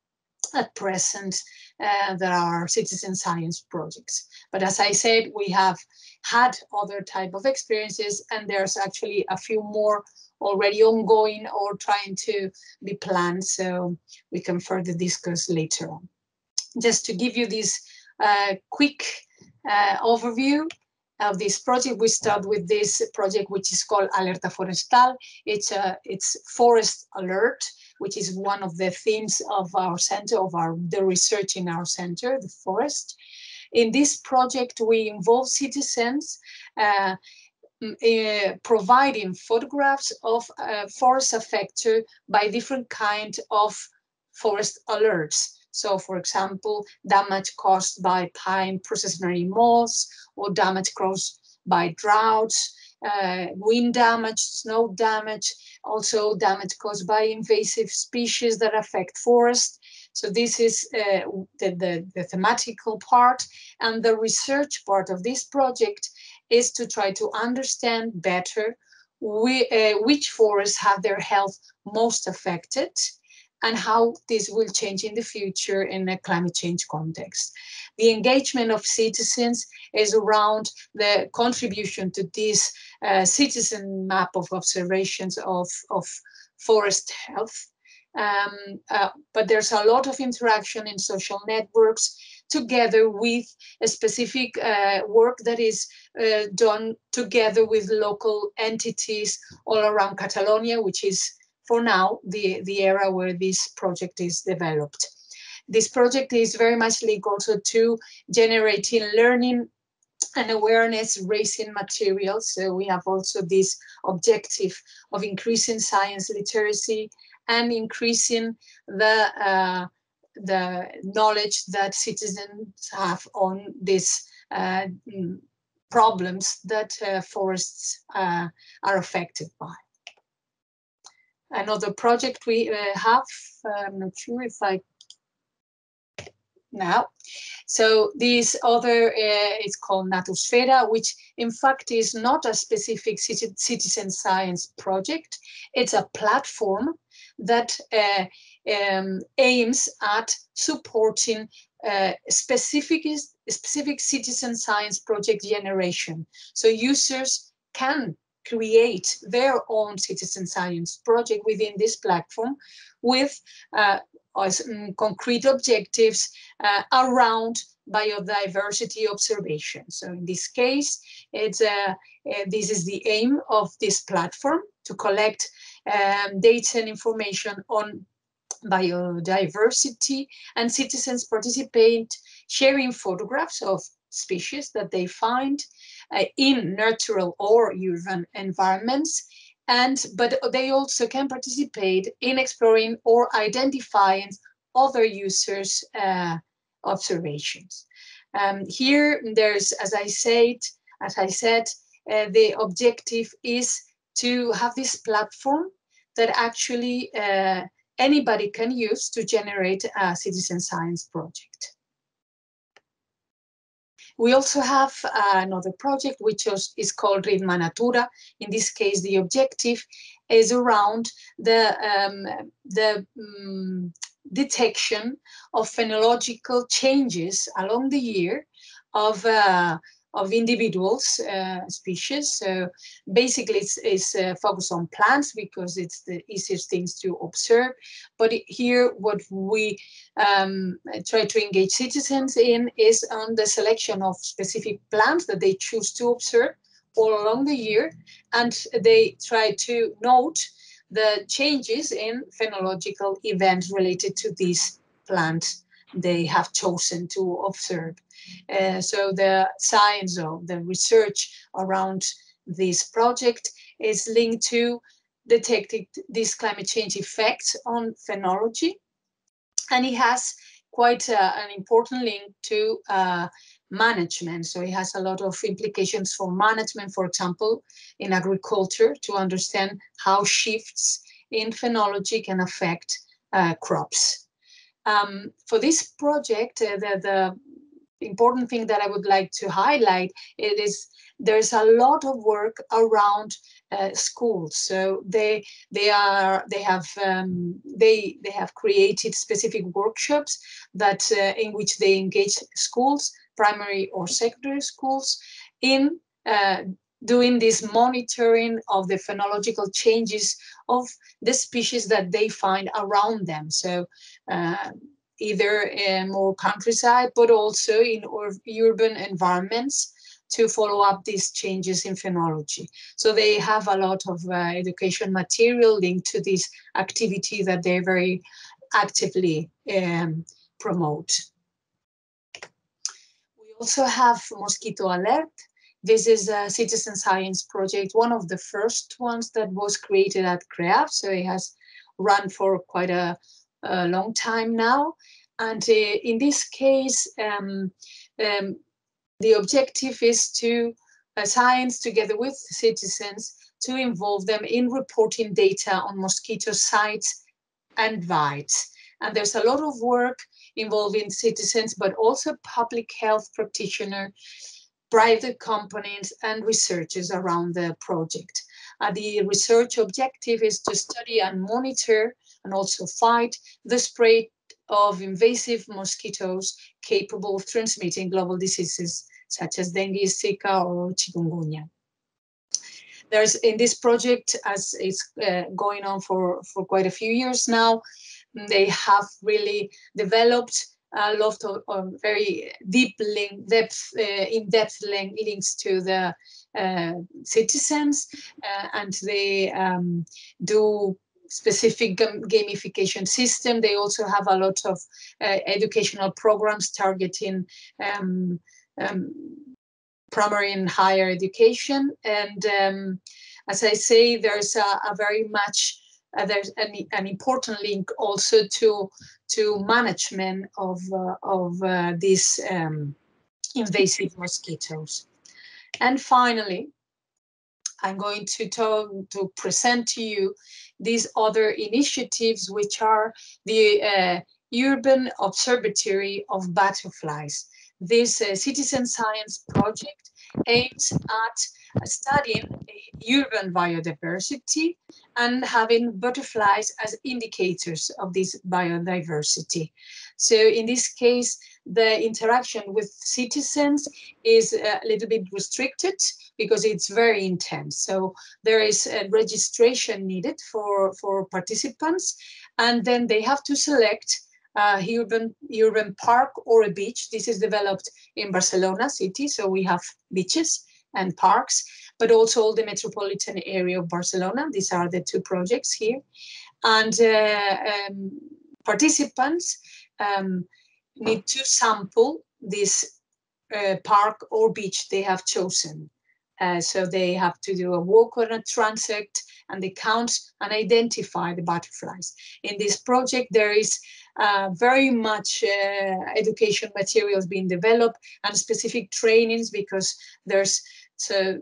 at present uh, there are citizen science projects. But as I said, we have had other type of experiences and there's actually a few more already ongoing or trying to be planned. So we can further discuss later on. Just to give you this uh, quick uh, overview of this project, we start with this project, which is called Alerta Forestal. It's a it's forest alert which is one of the themes of our center, of our the research in our center, the forest. In this project, we involve citizens uh, uh, providing photographs of uh, forests affected by different kind of forest alerts. So, for example, damage caused by pine processionary moths or damage caused by droughts, uh, wind damage, snow damage, also damage caused by invasive species that affect forest. So this is uh, the, the, the, thematical part. And the research part of this project is to try to understand better we, uh, which forests have their health most affected and how this will change in the future in a climate change context. The engagement of citizens is around the contribution to this uh, citizen map of observations of, of forest health. Um, uh, but there's a lot of interaction in social networks together with a specific uh, work that is uh, done together with local entities all around Catalonia, which is for now the, the area where this project is developed. This project is very much linked also to generating learning and awareness raising materials. So we have also this objective of increasing science literacy and increasing the uh, the knowledge that citizens have on these uh, problems that uh, forests uh, are affected by another project we uh, have. I'm not sure if I now. So this other uh, is called Natusfera, which in fact is not a specific citizen science project. It's a platform that uh, um, aims at supporting uh, specific, specific citizen science project generation. So users can create their own citizen science project within this platform with uh, mm, concrete objectives uh, around biodiversity observation. So in this case, it's uh, uh, this is the aim of this platform to collect um, data and information on biodiversity and citizens participate sharing photographs of species that they find in natural or urban environments. And but they also can participate in exploring or identifying other users uh, observations. Um, here there's as i said as i said uh, the objective is to have this platform that actually uh, anybody can use to generate a citizen science project we also have another project which is, is called Ritmenatura. In this case, the objective is around the, um, the um, detection of phenological changes along the year of uh, of individuals uh, species. So basically it's, it's uh, focused on plants because it's the easiest things to observe. But here what we um, try to engage citizens in is on the selection of specific plants that they choose to observe all along the year. And they try to note the changes in phenological events related to these plants they have chosen to observe. Uh, so the science or the research around this project is linked to detecting these climate change effects on phenology. And it has quite uh, an important link to uh, management. So it has a lot of implications for management, for example, in agriculture to understand how shifts in phenology can affect uh, crops. Um, for this project, uh, the, the, important thing that I would like to highlight it is there's a lot of work around uh, schools. So they they are they have um, they they have created specific workshops that uh, in which they engage schools, primary or secondary schools, in uh, doing this monitoring of the phenological changes of the species that they find around them. So uh, either in more countryside, but also in urban environments to follow up these changes in phenology. So they have a lot of uh, education material linked to this activity that they very actively um, promote. We also have Mosquito Alert. This is a citizen science project, one of the first ones that was created at CREAF. So it has run for quite a, a long time now. And uh, in this case, um, um, the objective is to uh, science together with citizens to involve them in reporting data on mosquito sites and bites. And there's a lot of work involving citizens, but also public health practitioners, private companies, and researchers around the project. Uh, the research objective is to study and monitor and also fight the spread of invasive mosquitoes capable of transmitting global diseases such as dengue, Zika, or chikungunya. There's in this project, as it's uh, going on for, for quite a few years now, they have really developed a lot of, of very deep link, depth, uh, in-depth link, links to the uh, citizens, uh, and they um, do specific gamification system. They also have a lot of uh, educational programs targeting um, um, primary and higher education. And um, as I say, there's a, a very much uh, there's an, an, important link also to to management of uh, of uh, these um, invasive mosquitoes. And finally, I'm going to talk, to present to you these other initiatives, which are the uh, Urban Observatory of Butterflies. This uh, citizen science project aims at studying urban biodiversity and having butterflies as indicators of this biodiversity. So in this case, the interaction with citizens is a little bit restricted because it's very intense. So there is a registration needed for, for participants, and then they have to select uh, urban urban park or a beach. This is developed in Barcelona city, so we have beaches and parks, but also all the metropolitan area of Barcelona. These are the two projects here, and uh, um, participants um, need to sample this uh, park or beach they have chosen. Uh, so they have to do a walk on a transect and they count and identify the butterflies. In this project, there is uh, very much uh, education materials being developed and specific trainings because there's so,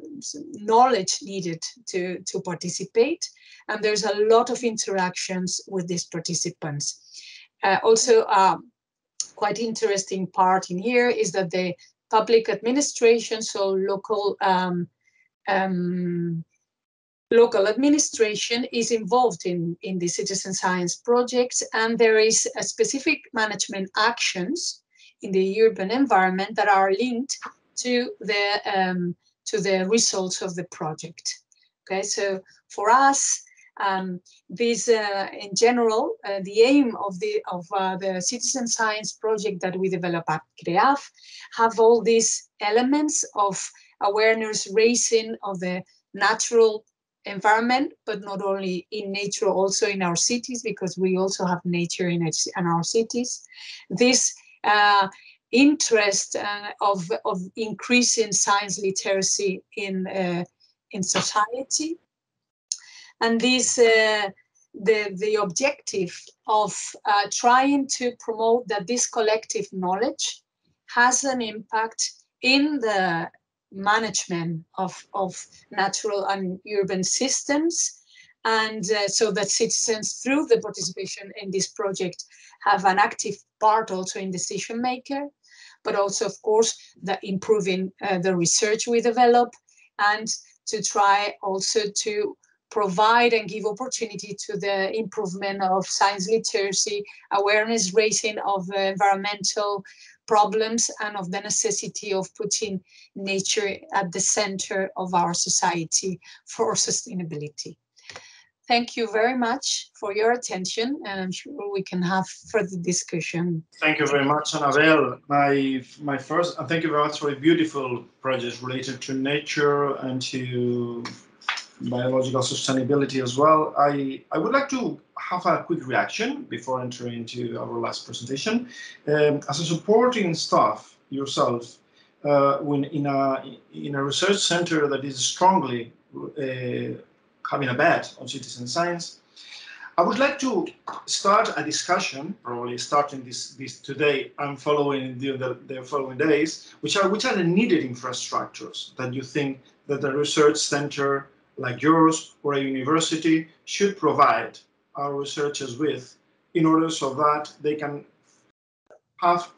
knowledge needed to, to participate. And there's a lot of interactions with these participants. Uh, also, um, quite interesting part in here is that the public administration, so local um, um, local administration is involved in, in the citizen science projects and there is a specific management actions in the urban environment that are linked to the um, to the results of the project. Okay, so for us, um, this uh, in general, uh, the aim of the of uh, the citizen science project that we develop at CREAF have all these elements of awareness raising of the natural environment, but not only in nature, also in our cities, because we also have nature in, it, in our cities. This uh, interest uh, of, of increasing science literacy in, uh, in society. And this, uh, the, the objective of uh, trying to promote that this collective knowledge has an impact in the management of, of natural and urban systems. And uh, so that citizens through the participation in this project have an active part also in decision maker but also of course the improving uh, the research we develop and to try also to provide and give opportunity to the improvement of science literacy awareness raising of environmental problems and of the necessity of putting nature at the center of our society for sustainability. Thank you very much for your attention, and I'm sure we can have further discussion. Thank you very much, Anabel. My my first, and thank you very much for a beautiful project related to nature and to biological sustainability as well. I, I would like to have a quick reaction before entering into our last presentation. Um, as a supporting staff yourself, uh, when in a in a research center that is strongly uh, having a bet on citizen science, I would like to start a discussion, probably starting this, this today and following the, the, the, following days, which are which are the needed infrastructures that you think that the research center like yours or a university should provide our researchers with in order so that they can have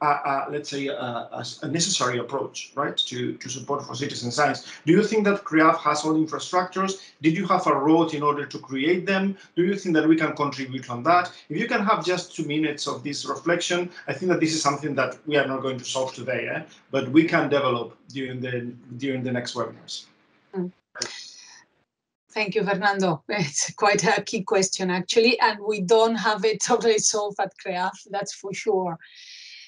a, a, let's say a, a, necessary approach right to, to support for citizen science. Do you think that CREAF has all infrastructures? Did you have a road in order to create them? Do you think that we can contribute on that? If you can have just two minutes of this reflection i think that this is something that we are not going to solve today eh? but we can develop during the during the next webinars. Mm. Thank you, Fernando. [laughs] It's quite a key question, actually, and we don't have it [laughs] totally solved at CREAF, that's for sure.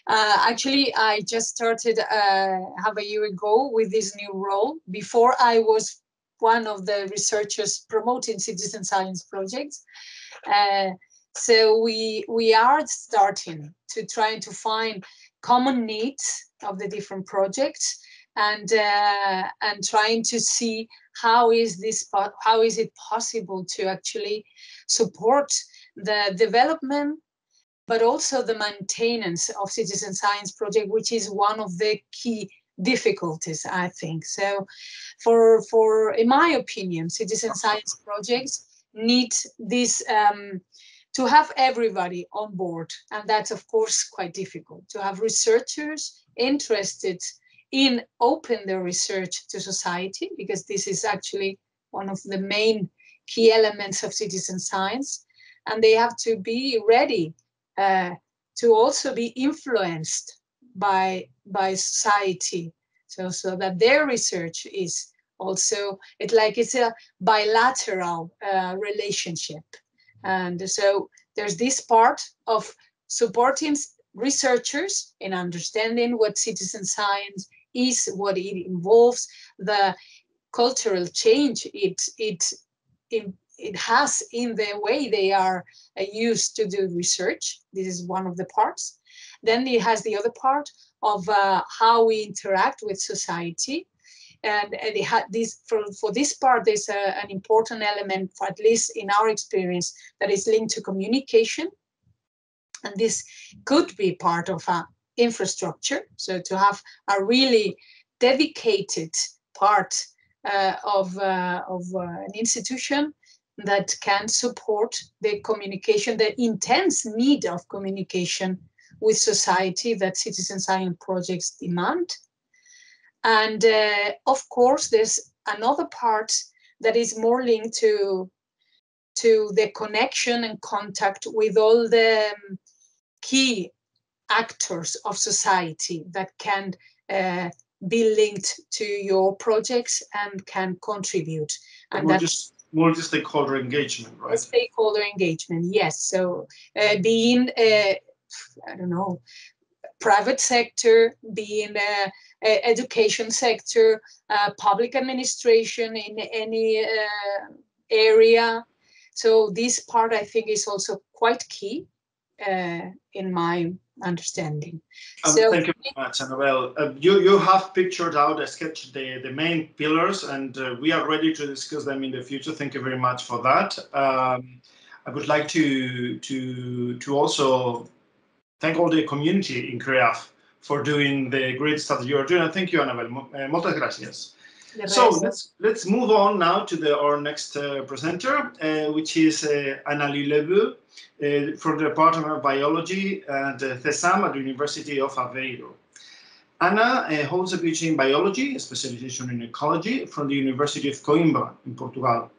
Uh, actually, I just started uh, half a year ago with this new role. Before, I was one of the researchers promoting citizen science projects. Uh, so we we are starting to try to find common needs of the different projects and uh, and trying to see how is this how is it possible to actually support the development but also the maintenance of citizen science project which is one of the key difficulties i think. So for for in my opinion citizen science projects need this um, to have everybody on board and that's of course quite difficult. To have researchers interested in open their research to society, because this is actually one of the main key elements of citizen science. And they have to be ready uh, to also be influenced by, by society. So, so that their research is also, it's like it's a bilateral uh, relationship. And so there's this part of supporting researchers in understanding what citizen science is, what it involves, the cultural change it it it, has in the way they are uh, used to do research. This is one of the parts. Then it has the other part of uh, how we interact with society. And, and it this for, for this part, there's a, an important element, at least in our experience, that is linked to communication. And this could be part of a infrastructure. So to have a really dedicated part uh, of, uh, of uh, an institution that can support the communication, the intense need of communication with society that citizen science projects demand. And uh, of course, there's another part that is more linked to, to the connection and contact with all the key actors of society that can uh, be linked to your projects and can contribute. And that's just multi-stakeholder engagement, right? Stakeholder engagement, yes. So uh, being, uh, I don't know, private sector, being uh, education sector, uh, public administration in any uh, area. So this part I think is also quite key uh, in my understanding. Um, so, thank you very much, Anabel. Uh, you, you have pictured out a sketch the, the main pillars, and uh, we are ready to discuss them in the future. Thank you very much for that. Um, I would like to, to, to also thank all the community in CREAF for doing the great stuff that you are doing. And thank you, Anabel. Uh, muchas gracias. So let's let's move on now to the our next uh, presenter, uh, which is uh, Ana Lillebø uh, from the Department of Biology and uh, CESAM at the University of Aveiro. Ana uh, holds a PhD in biology, a specialization in ecology from the University of Coimbra in Portugal.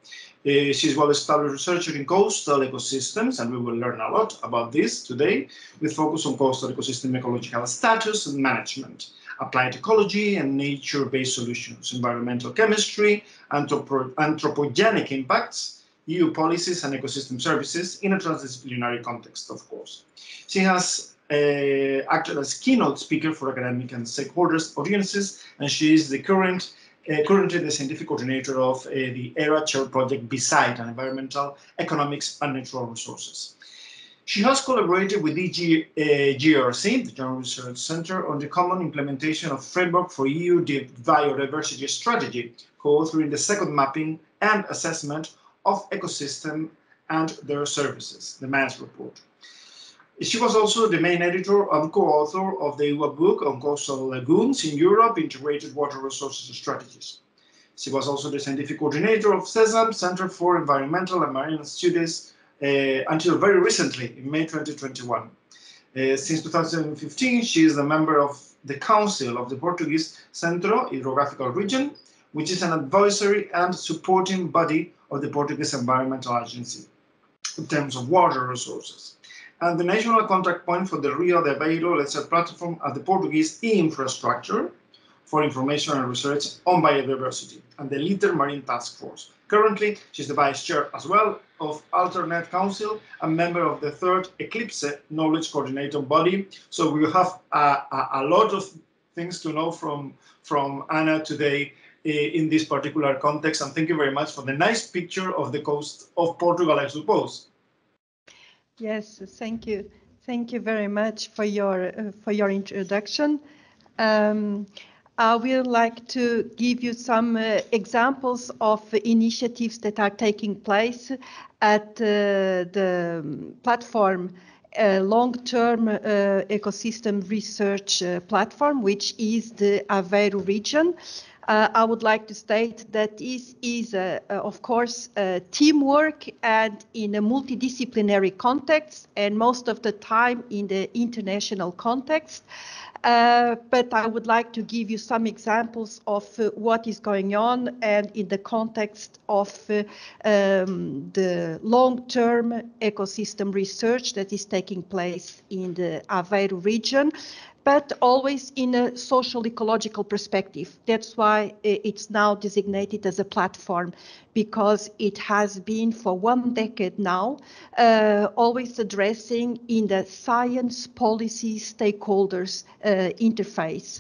Uh, she's well-established researcher in coastal ecosystems, and we will learn a lot about this today, with focus on coastal ecosystem ecological status and management applied ecology and nature-based solutions, environmental chemistry, anthropo anthropogenic impacts, EU policies and ecosystem services in a transdisciplinary context, of course. She has uh, acted as keynote speaker for academic and stakeholders audiences, and she is the current uh, currently the scientific coordinator of uh, the ERA Chair project beside environmental, economics, and natural resources. She has collaborated with the G, uh, GRC, the General Research Center, on the common implementation of framework for EU biodiversity strategy, co-authoring the second mapping and assessment of ecosystem and their services, the MAES report. She was also the main editor and co-author of the book on coastal lagoons in Europe, integrated water resources strategies. She was also the scientific coordinator of CESAM, Center for Environmental and Marine Studies, uh, until very recently, in May 2021. Uh, since 2015, she is a member of the Council of the Portuguese Centro Hydrographical Region, which is an advisory and supporting body of the Portuguese Environmental Agency in terms of water resources. And the national contact point for the Ria de Aveiro LTsER platform at the Portuguese e-infrastructure for information and research on biodiversity and the LTER Marine Task Force. Currently, she's the vice chair as well of ALTER-Net Council and member of the third EKLIPSE Knowledge Coordinator body. So we have a, a, a lot of things to know from, from Ana today in this particular context. And thank you very much for the nice picture of the coast of Portugal, I suppose. Yes, thank you. Thank you very much for your uh, for your introduction. Um, I would like to give you some uh, examples of initiatives that are taking place at uh, the platform uh, long-term uh, ecosystem research uh, platform, which is the Aveiro region. Uh, I would like to state that this is, uh, uh, of course, teamwork and in a multidisciplinary context, and most of the time in the international context. Uh, but I would like to give you some examples of uh, what is going on and in the context of uh, um, the long-term ecosystem research that is taking place in the Aveiro region but always in a social ecological perspective. That's why it's now designated as a platform because it has been for one decade now uh, always addressing in the science policy stakeholders uh, interface.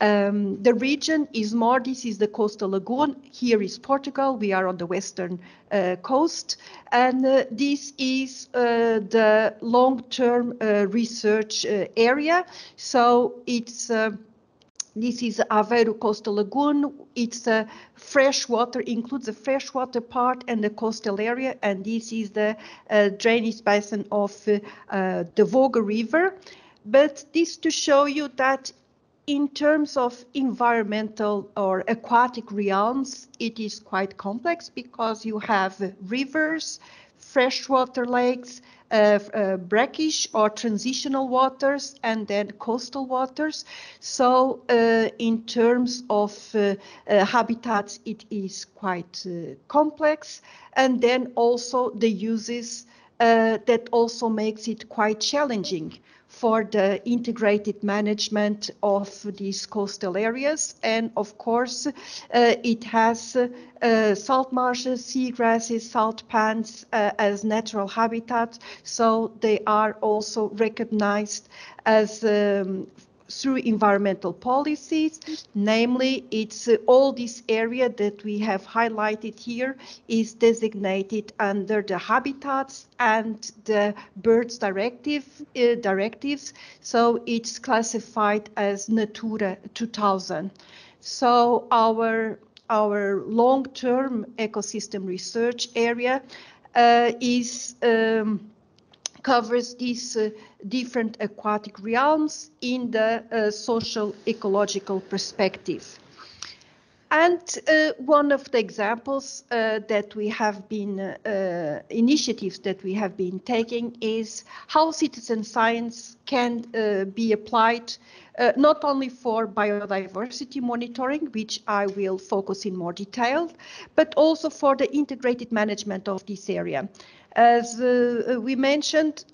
Um, the region is more, this is the coastal lagoon. Here is Portugal. We are on the western uh, coast. And uh, this is uh, the long-term uh, research uh, area. So it's uh, this is Aveiro Coastal Lagoon. It's a freshwater, includes the freshwater part and the coastal area. And this is the drainage basin of the Vouga River. But this to show you that in terms of environmental or aquatic realms, it is quite complex because you have rivers, freshwater lakes, uh, uh, brackish or transitional waters, and then coastal waters. So uh, in terms of uh, uh, habitats, it is quite uh, complex. And then also the uses that also makes it quite challenging for the integrated management of these coastal areas. And of course, uh, it has uh, salt marshes, seagrasses, salt pans uh, as natural habitats. So they are also recognized as um, through environmental policies, namely it's uh, all this area that we have highlighted here is designated under the habitats and the birds directive uh, directives. So it's classified as Natura 2000. So our our long-term ecosystem research area uh, is um, covers these uh, different aquatic realms in the uh, social ecological perspective. And uh, one of the examples uh, that we have been, uh, initiatives that we have been taking is how citizen science can uh, be applied uh, not only for biodiversity monitoring, which I will focus in more detail, but also for the integrated management of this area. As uh, we mentioned,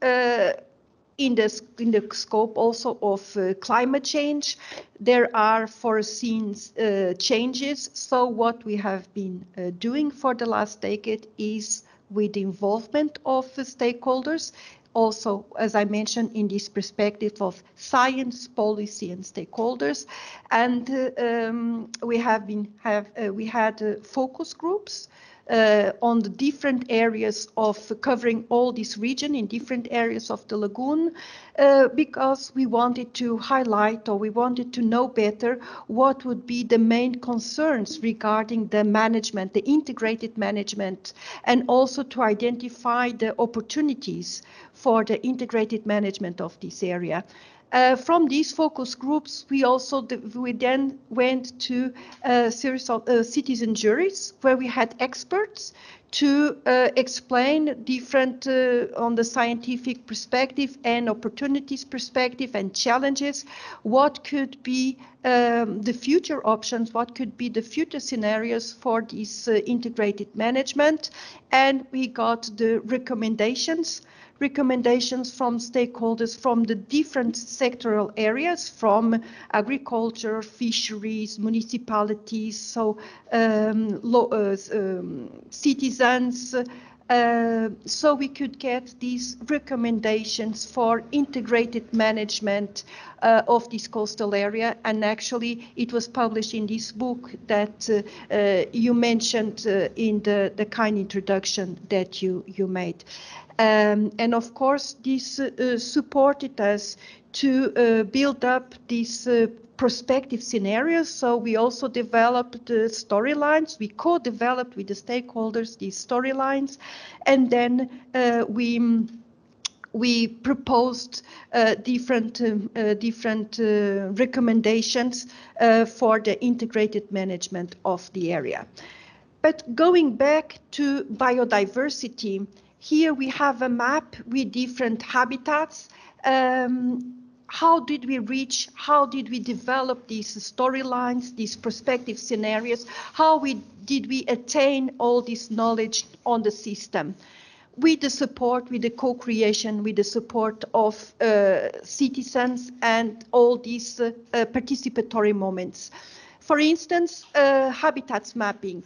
in the, in the scope also of uh, climate change, there are foreseen uh, changes. So what we have been uh, doing for the last decade is with the involvement of stakeholders, also, as I mentioned, in this perspective of science, policy, and stakeholders, and um, we have been have uh, we had uh, focus groups uh, on the different areas of covering all this region in different areas of the lagoon uh, because we wanted to highlight or we wanted to know better what would be the main concerns regarding the management, the integrated management, and also to identify the opportunities for the integrated management of this area. Uh, from these focus groups, we also we then went to a series of uh, citizen juries where we had experts to uh, explain different uh, on the scientific perspective and opportunities perspective and challenges. What could be um, the future options? What could be the future scenarios for this uh, integrated management? And we got the recommendations recommendations from stakeholders from the different sectoral areas, from agriculture, fisheries, municipalities, so um, uh, um, citizens, uh, so we could get these recommendations for integrated management uh, of this coastal area. And actually, it was published in this book that uh, uh you mentioned uh, in the, the kind introduction that you, you made. Um, and of course, this uh, supported us to uh, build up these uh, prospective scenarios. So we also developed the storylines. We co-developed with the stakeholders these storylines, and then uh, we we proposed uh, different um, uh, different recommendations for the integrated management of the area. But going back to biodiversity, here we have a map with different habitats. Um, how did we reach, how did we develop these storylines, these prospective scenarios? How we, did we attain all this knowledge on the system? With the support, with the co-creation, with the support of uh, citizens and all these uh, uh, participatory moments. For instance, uh, habitats mapping.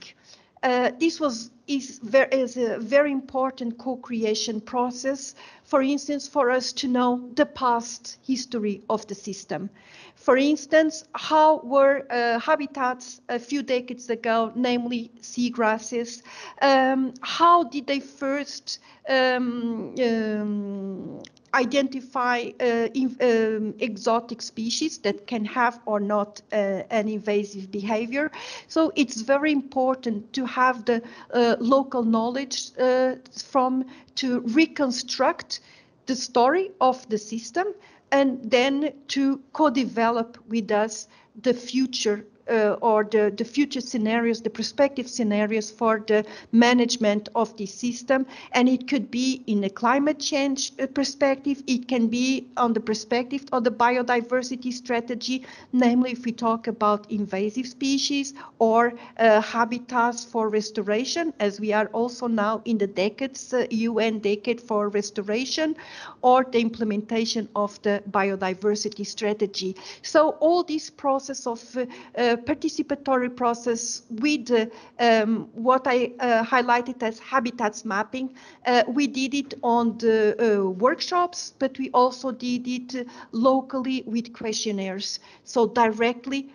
Uh, this was is, is a very important co-creation process. For instance, for us to know the past history of the system. For instance, how were uh, habitats a few decades ago, namely seagrasses, um, how did they first um, um, identify uh, in, um, exotic species that can have or not uh, an invasive behavior. So it's very important to have the uh, local knowledge uh, from to reconstruct the story of the system and then to co-develop with us the future uh, or the, the future scenarios, the prospective scenarios for the management of the system. And it could be in a climate change uh, perspective, it can be on the perspective of the biodiversity strategy, namely if we talk about invasive species or uh, habitats for restoration, as we are also now in the decades, uh, UN decade for restoration, or the implementation of the biodiversity strategy. So all this process of uh, participatory process with uh, um, what I uh, highlighted as habitats mapping. Uh, we did it on the workshops, but we also did it locally with questionnaires. So directly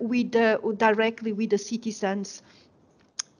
with the, directly with the citizens.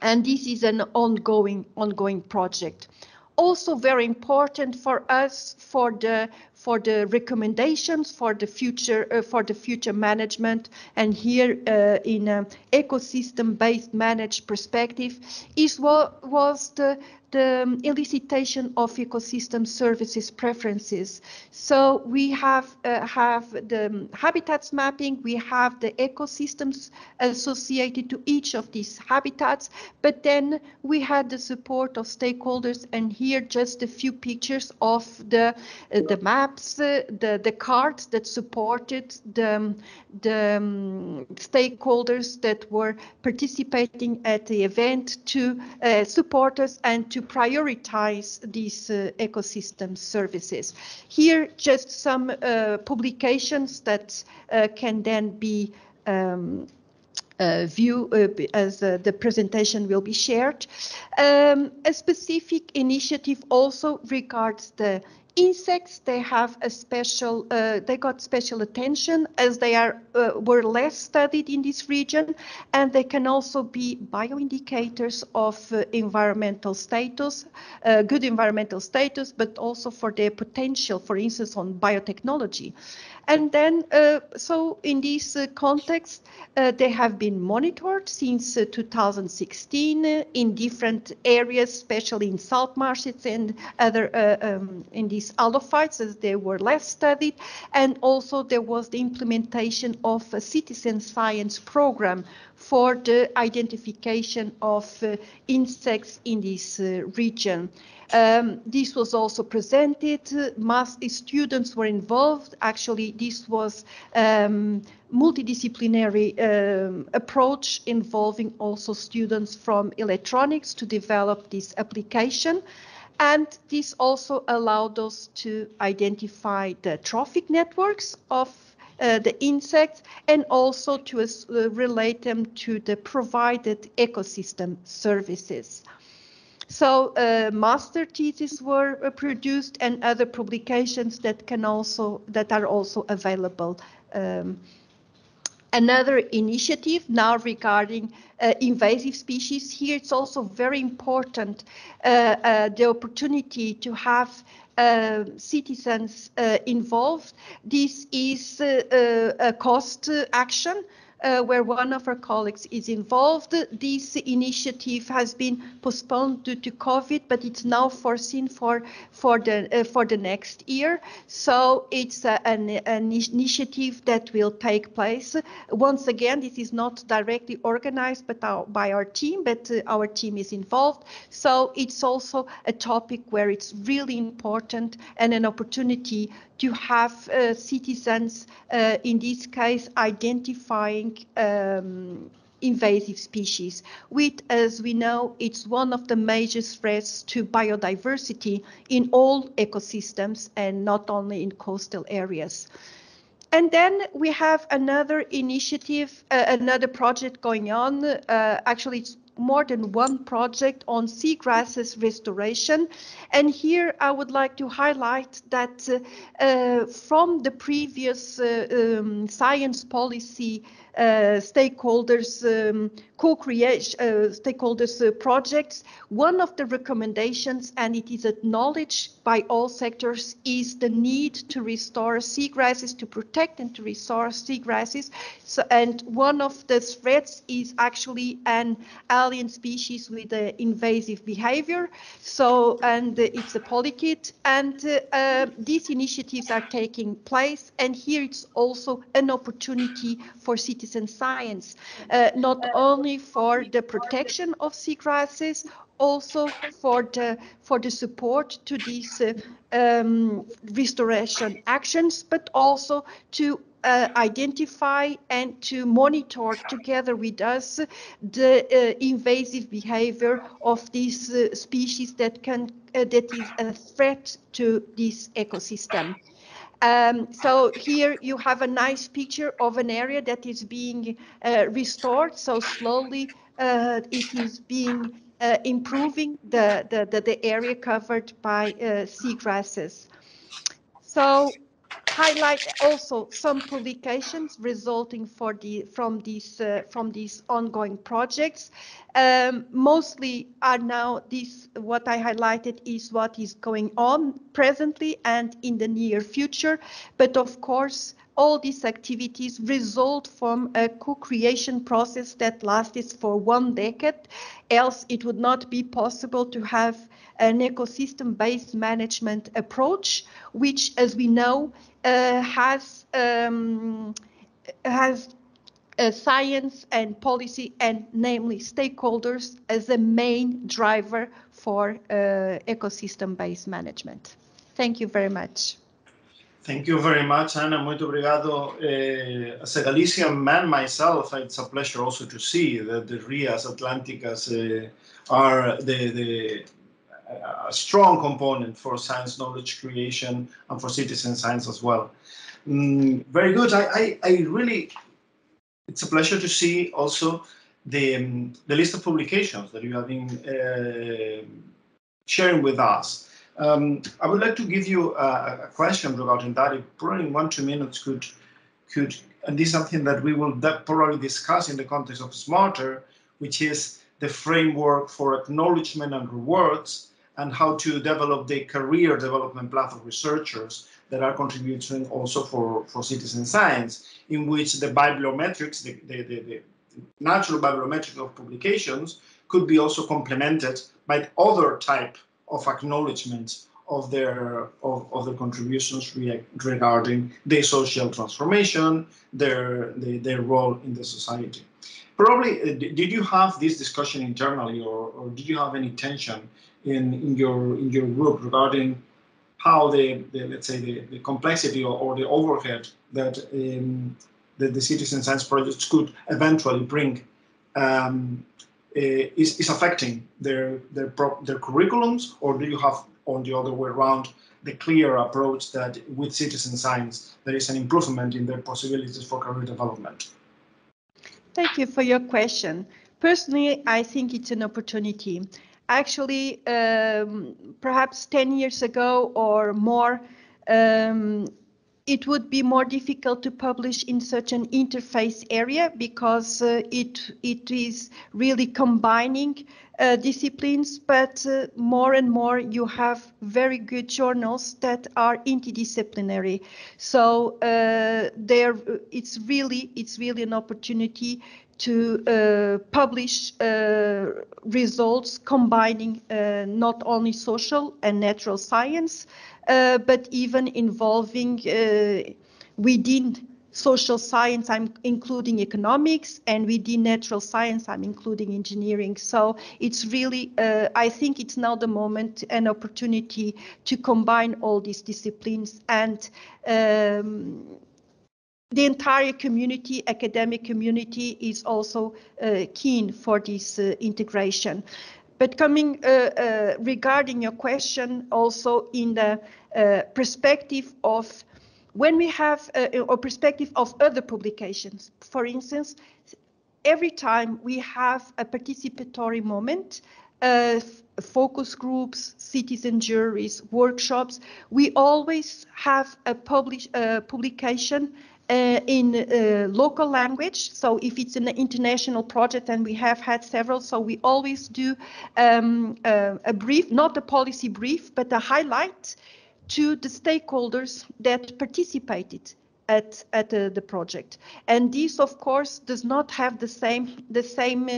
And this is an ongoing ongoing project also very important for us for the for the recommendations for the future uh, for the future management. And here uh, in an ecosystem based managed perspective is what was the the elicitation of ecosystem services preferences. So we have uh, have the habitats mapping, we have the ecosystems associated to each of these habitats, but then we had the support of stakeholders and here just a few pictures of the uh, the maps, uh, the the cards that supported the the um, stakeholders that were participating at the event to uh, support us and to prioritize these uh, ecosystem services. Here, just some uh, publications that uh, can then be um, uh, view uh, as uh, the presentation will be shared. Um, a specific initiative also regards the insects they have a special uh, they got special attention as they are uh, were less studied in this region. And they can also be bioindicators of uh, environmental status uh, good environmental status but also for their potential for instance on biotechnology and then, uh, so in this uh, context, uh, they have been monitored since uh, 2016 uh, in different areas, especially in salt marshes and other uh, um, in these halophytes as they were less studied. And also there was the implementation of a citizen science program for the identification of insects in this region. Um, this was also presented. Students were involved. Actually, this was um, multidisciplinary um, approach involving also students from electronics to develop this application. And this also allowed us to identify the trophic networks of uh, the insects and also to uh, relate them to the provided ecosystem services. So uh, master theses were uh, produced and other publications that can also that are also available. Um, another initiative now regarding uh, invasive species. Here it's also very important uh, uh, the opportunity to have uh, citizens involved. This is a cost action uh, where one of our colleagues is involved. This initiative has been postponed due to COVID, but it's now foreseen for for the uh, for the next year. So it's uh, an, an initiative that will take place. Once again, this is not directly organized but our, by our team, but uh, our team is involved. So it's also a topic where it's really important and an opportunity to have uh, citizens, uh, in this case, identifying um, invasive species, which, as we know, it's one of the major threats to biodiversity in all ecosystems and not only in coastal areas. And then we have another initiative, uh, another project going on. Uh, actually, it's more than one project on seagrasses restoration. And here I would like to highlight that uh, uh, from the previous uh, um, science policy uh, stakeholders um, co-creation uh, stakeholders uh, projects. One of the recommendations, and it is acknowledged by all sectors, is the need to restore seagrasses, to protect and to restore seagrasses. So, and one of the threats is actually an alien species with an invasive behavior. So, and it's a polychaete, and uh, these initiatives are taking place. And here it's also an opportunity for citizen science, uh, not only for the protection of seagrasses, also for the for the support to these uh, um, restoration actions, but also to uh, identify and to monitor together with us the uh, invasive behavior of these uh, species that can uh, that is a threat to this ecosystem. Um, so here you have a nice picture of an area that is being uh, restored. So slowly uh, it is being uh, improving the, the, the, the, area covered by uh, seagrasses. So highlight also some publications resulting for the from these uh, from these ongoing projects. Um, mostly are now this what I highlighted is what is going on presently and in the near future. But of course, all these activities result from a co-creation process that lasted for one decade, else it would not be possible to have an ecosystem-based management approach, which, as we know, uh, has um, has uh, science and policy and namely stakeholders as the main driver for uh, ecosystem-based management. Thank you very much. Thank you very much, Ana. Muito obrigado. Uh, as a Galician man myself, it's a pleasure also to see that the RIAs Atlánticas uh, are the, the a strong component for science knowledge creation and for citizen science as well. Mm, very good. I, I, I, really, it's a pleasure to see also the, um, the list of publications that you have been uh, sharing with us. Um, I would like to give you a, a question regarding that. If probably in one, two minutes could, could, and this is something that we will probably discuss in the context of SMART-ER, which is the framework for acknowledgement and rewards and how to develop the career development path of researchers that are contributing also for, for citizen science, in which the bibliometrics, the, the, the, the natural bibliometric of publications could be also complemented by other type of acknowledgement of their of, of their contributions re regarding their social transformation, their, their their role in the society. Probably, uh, did you have this discussion internally, or, or did you have any tension in, in your in your group regarding how the, the let's say the, the complexity or, or, the overhead that um, that the citizen science projects could eventually bring um, is, is affecting their their their curriculums, or do you have on the other way around the clear approach that with citizen science there is an improvement in their possibilities for career development? Thank you for your question. Personally, I think it's an opportunity actually um, perhaps 10 years ago or more, um, it would be more difficult to publish in such an interface area because uh, it it is really combining uh, disciplines, but uh, more and more you have very good journals that are interdisciplinary. So uh, there, it's really it's really an opportunity to uh, publish uh, results combining not only social and natural science, uh, but even involving uh, within social science, I'm including economics, and within natural science, I'm including engineering. So it's really, uh, I think it's now the moment, an opportunity to combine all these disciplines and um, the entire community, academic community, is also uh, keen for this uh, integration. But coming uh, uh regarding your question, also in the uh, perspective of when we have a, perspective of other publications, for instance, every time we have a participatory moment, uh, focus groups, citizen juries, workshops, we always have a publish, uh, publication uh, in uh, local language. So if it's an international project, and we have had several, so we always do um, uh, a brief, not a policy brief, but a highlight to the stakeholders that participated at at uh, the project and this of course does not have the same the same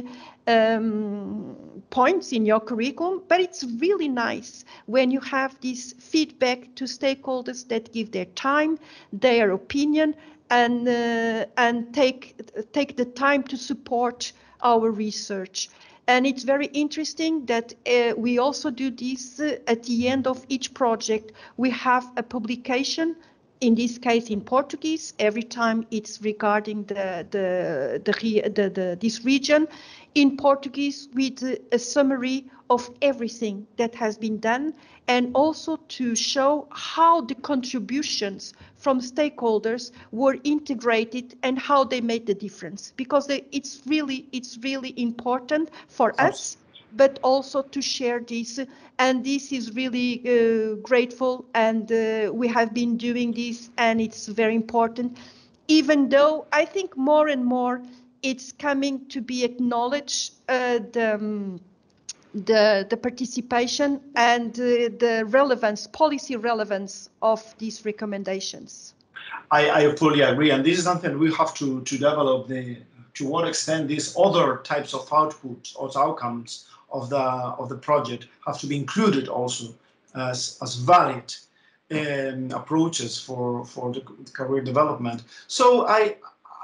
um, points in your curriculum but it's really nice when you have this feedback to stakeholders that give their time their opinion and uh, and take take the time to support our research. And it's very interesting that uh, we also do this uh, at the end of each project. We have a publication, in this case in Portuguese, every time it's regarding the, the, the, the, the this region, in Portuguese with a summary of everything that has been done and also to show how the contributions from stakeholders were integrated and how they made the difference. Because it's really it's really important for us but also to share this and this is really uh, grateful and uh, we have been doing this and it's very important. Even though i think more and more it's coming to be acknowledged uh, the um, the, the participation and uh, the relevance, policy relevance of these recommendations. I, I fully agree, and this is something we have to to develop the to what extent these other types of outputs or outcomes of the of the project have to be included also as as valid um, approaches for for the career development. So I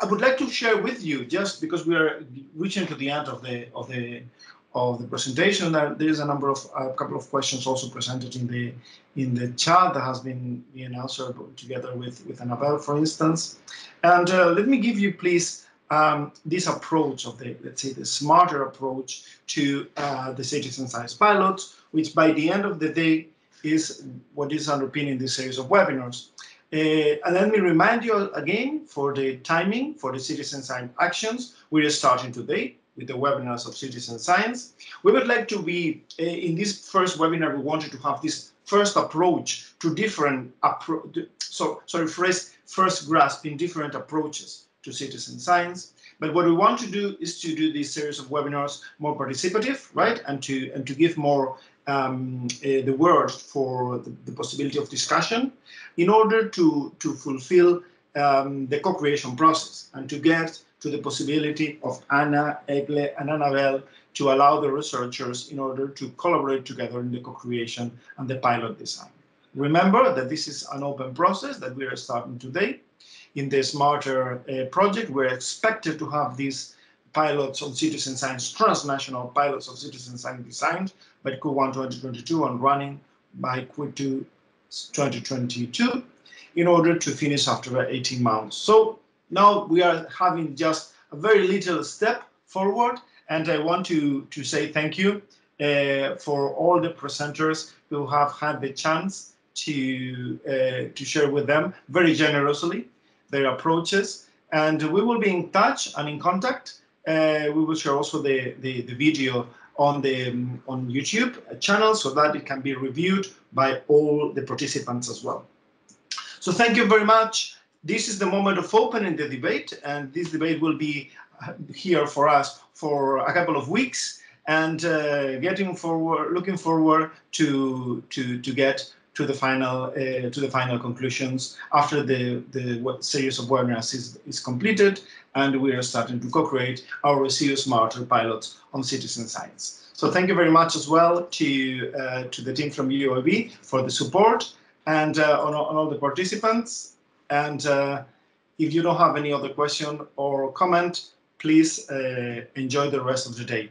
I would like to share with you just because we are reaching to the end of the of the of the presentation. There, is a number of a couple of questions also presented in the in the chat that has been being answered together with with Anabel, for instance. And uh, let me give you, please, um, this approach of the let's say the SMART-ER approach to uh, the citizen science pilots, which by the end of the day is what is underpinning this series of webinars. Uh, and let me remind you again for the timing for the citizen science actions. We are starting today with the webinars of citizen science. We would like to be, uh, in this first webinar, we wanted to have this first approach to different, appro so, sorry, first, first grasp in different approaches to citizen science. But what we want to do is to do this series of webinars more participative, right? And to, and to give more um, uh, the word for the, the, possibility of discussion in order to, to fulfill um, the co-creation process and to get to the possibility of Ana, Egle, and Anabel to allow the researchers in order to collaborate together in the co-creation and the pilot design. Remember that this is an open process that we are starting today. In the SMART-ER uh, project, we're expected to have these pilots on citizen science, transnational pilots of citizen science designed by Q1 2022 and running by Q2 2022 in order to finish after 18 months. So now we are having just a very little step forward and I want to, to say thank you uh, for all the presenters who have had the chance to, uh, to share with them very generously their approaches. And we will be in touch and in contact. Uh, we will share also the, the, the video on the um, on YouTube channel so that it can be reviewed by all the participants as well. So thank you very much. This is the moment of opening the debate, and this debate will be here for us for a couple of weeks, and uh, getting forward, looking forward to to to get to the final uh, to the final conclusions after the the series of webinars is, is completed and we are starting to co-create our Resilience SMART-ER pilots on citizen science. So thank you very much as well to uh, to the team from UAB for the support and uh, on, on, all the participants. And uh, if you don't have any other question or comment, please uh, enjoy the rest of the day.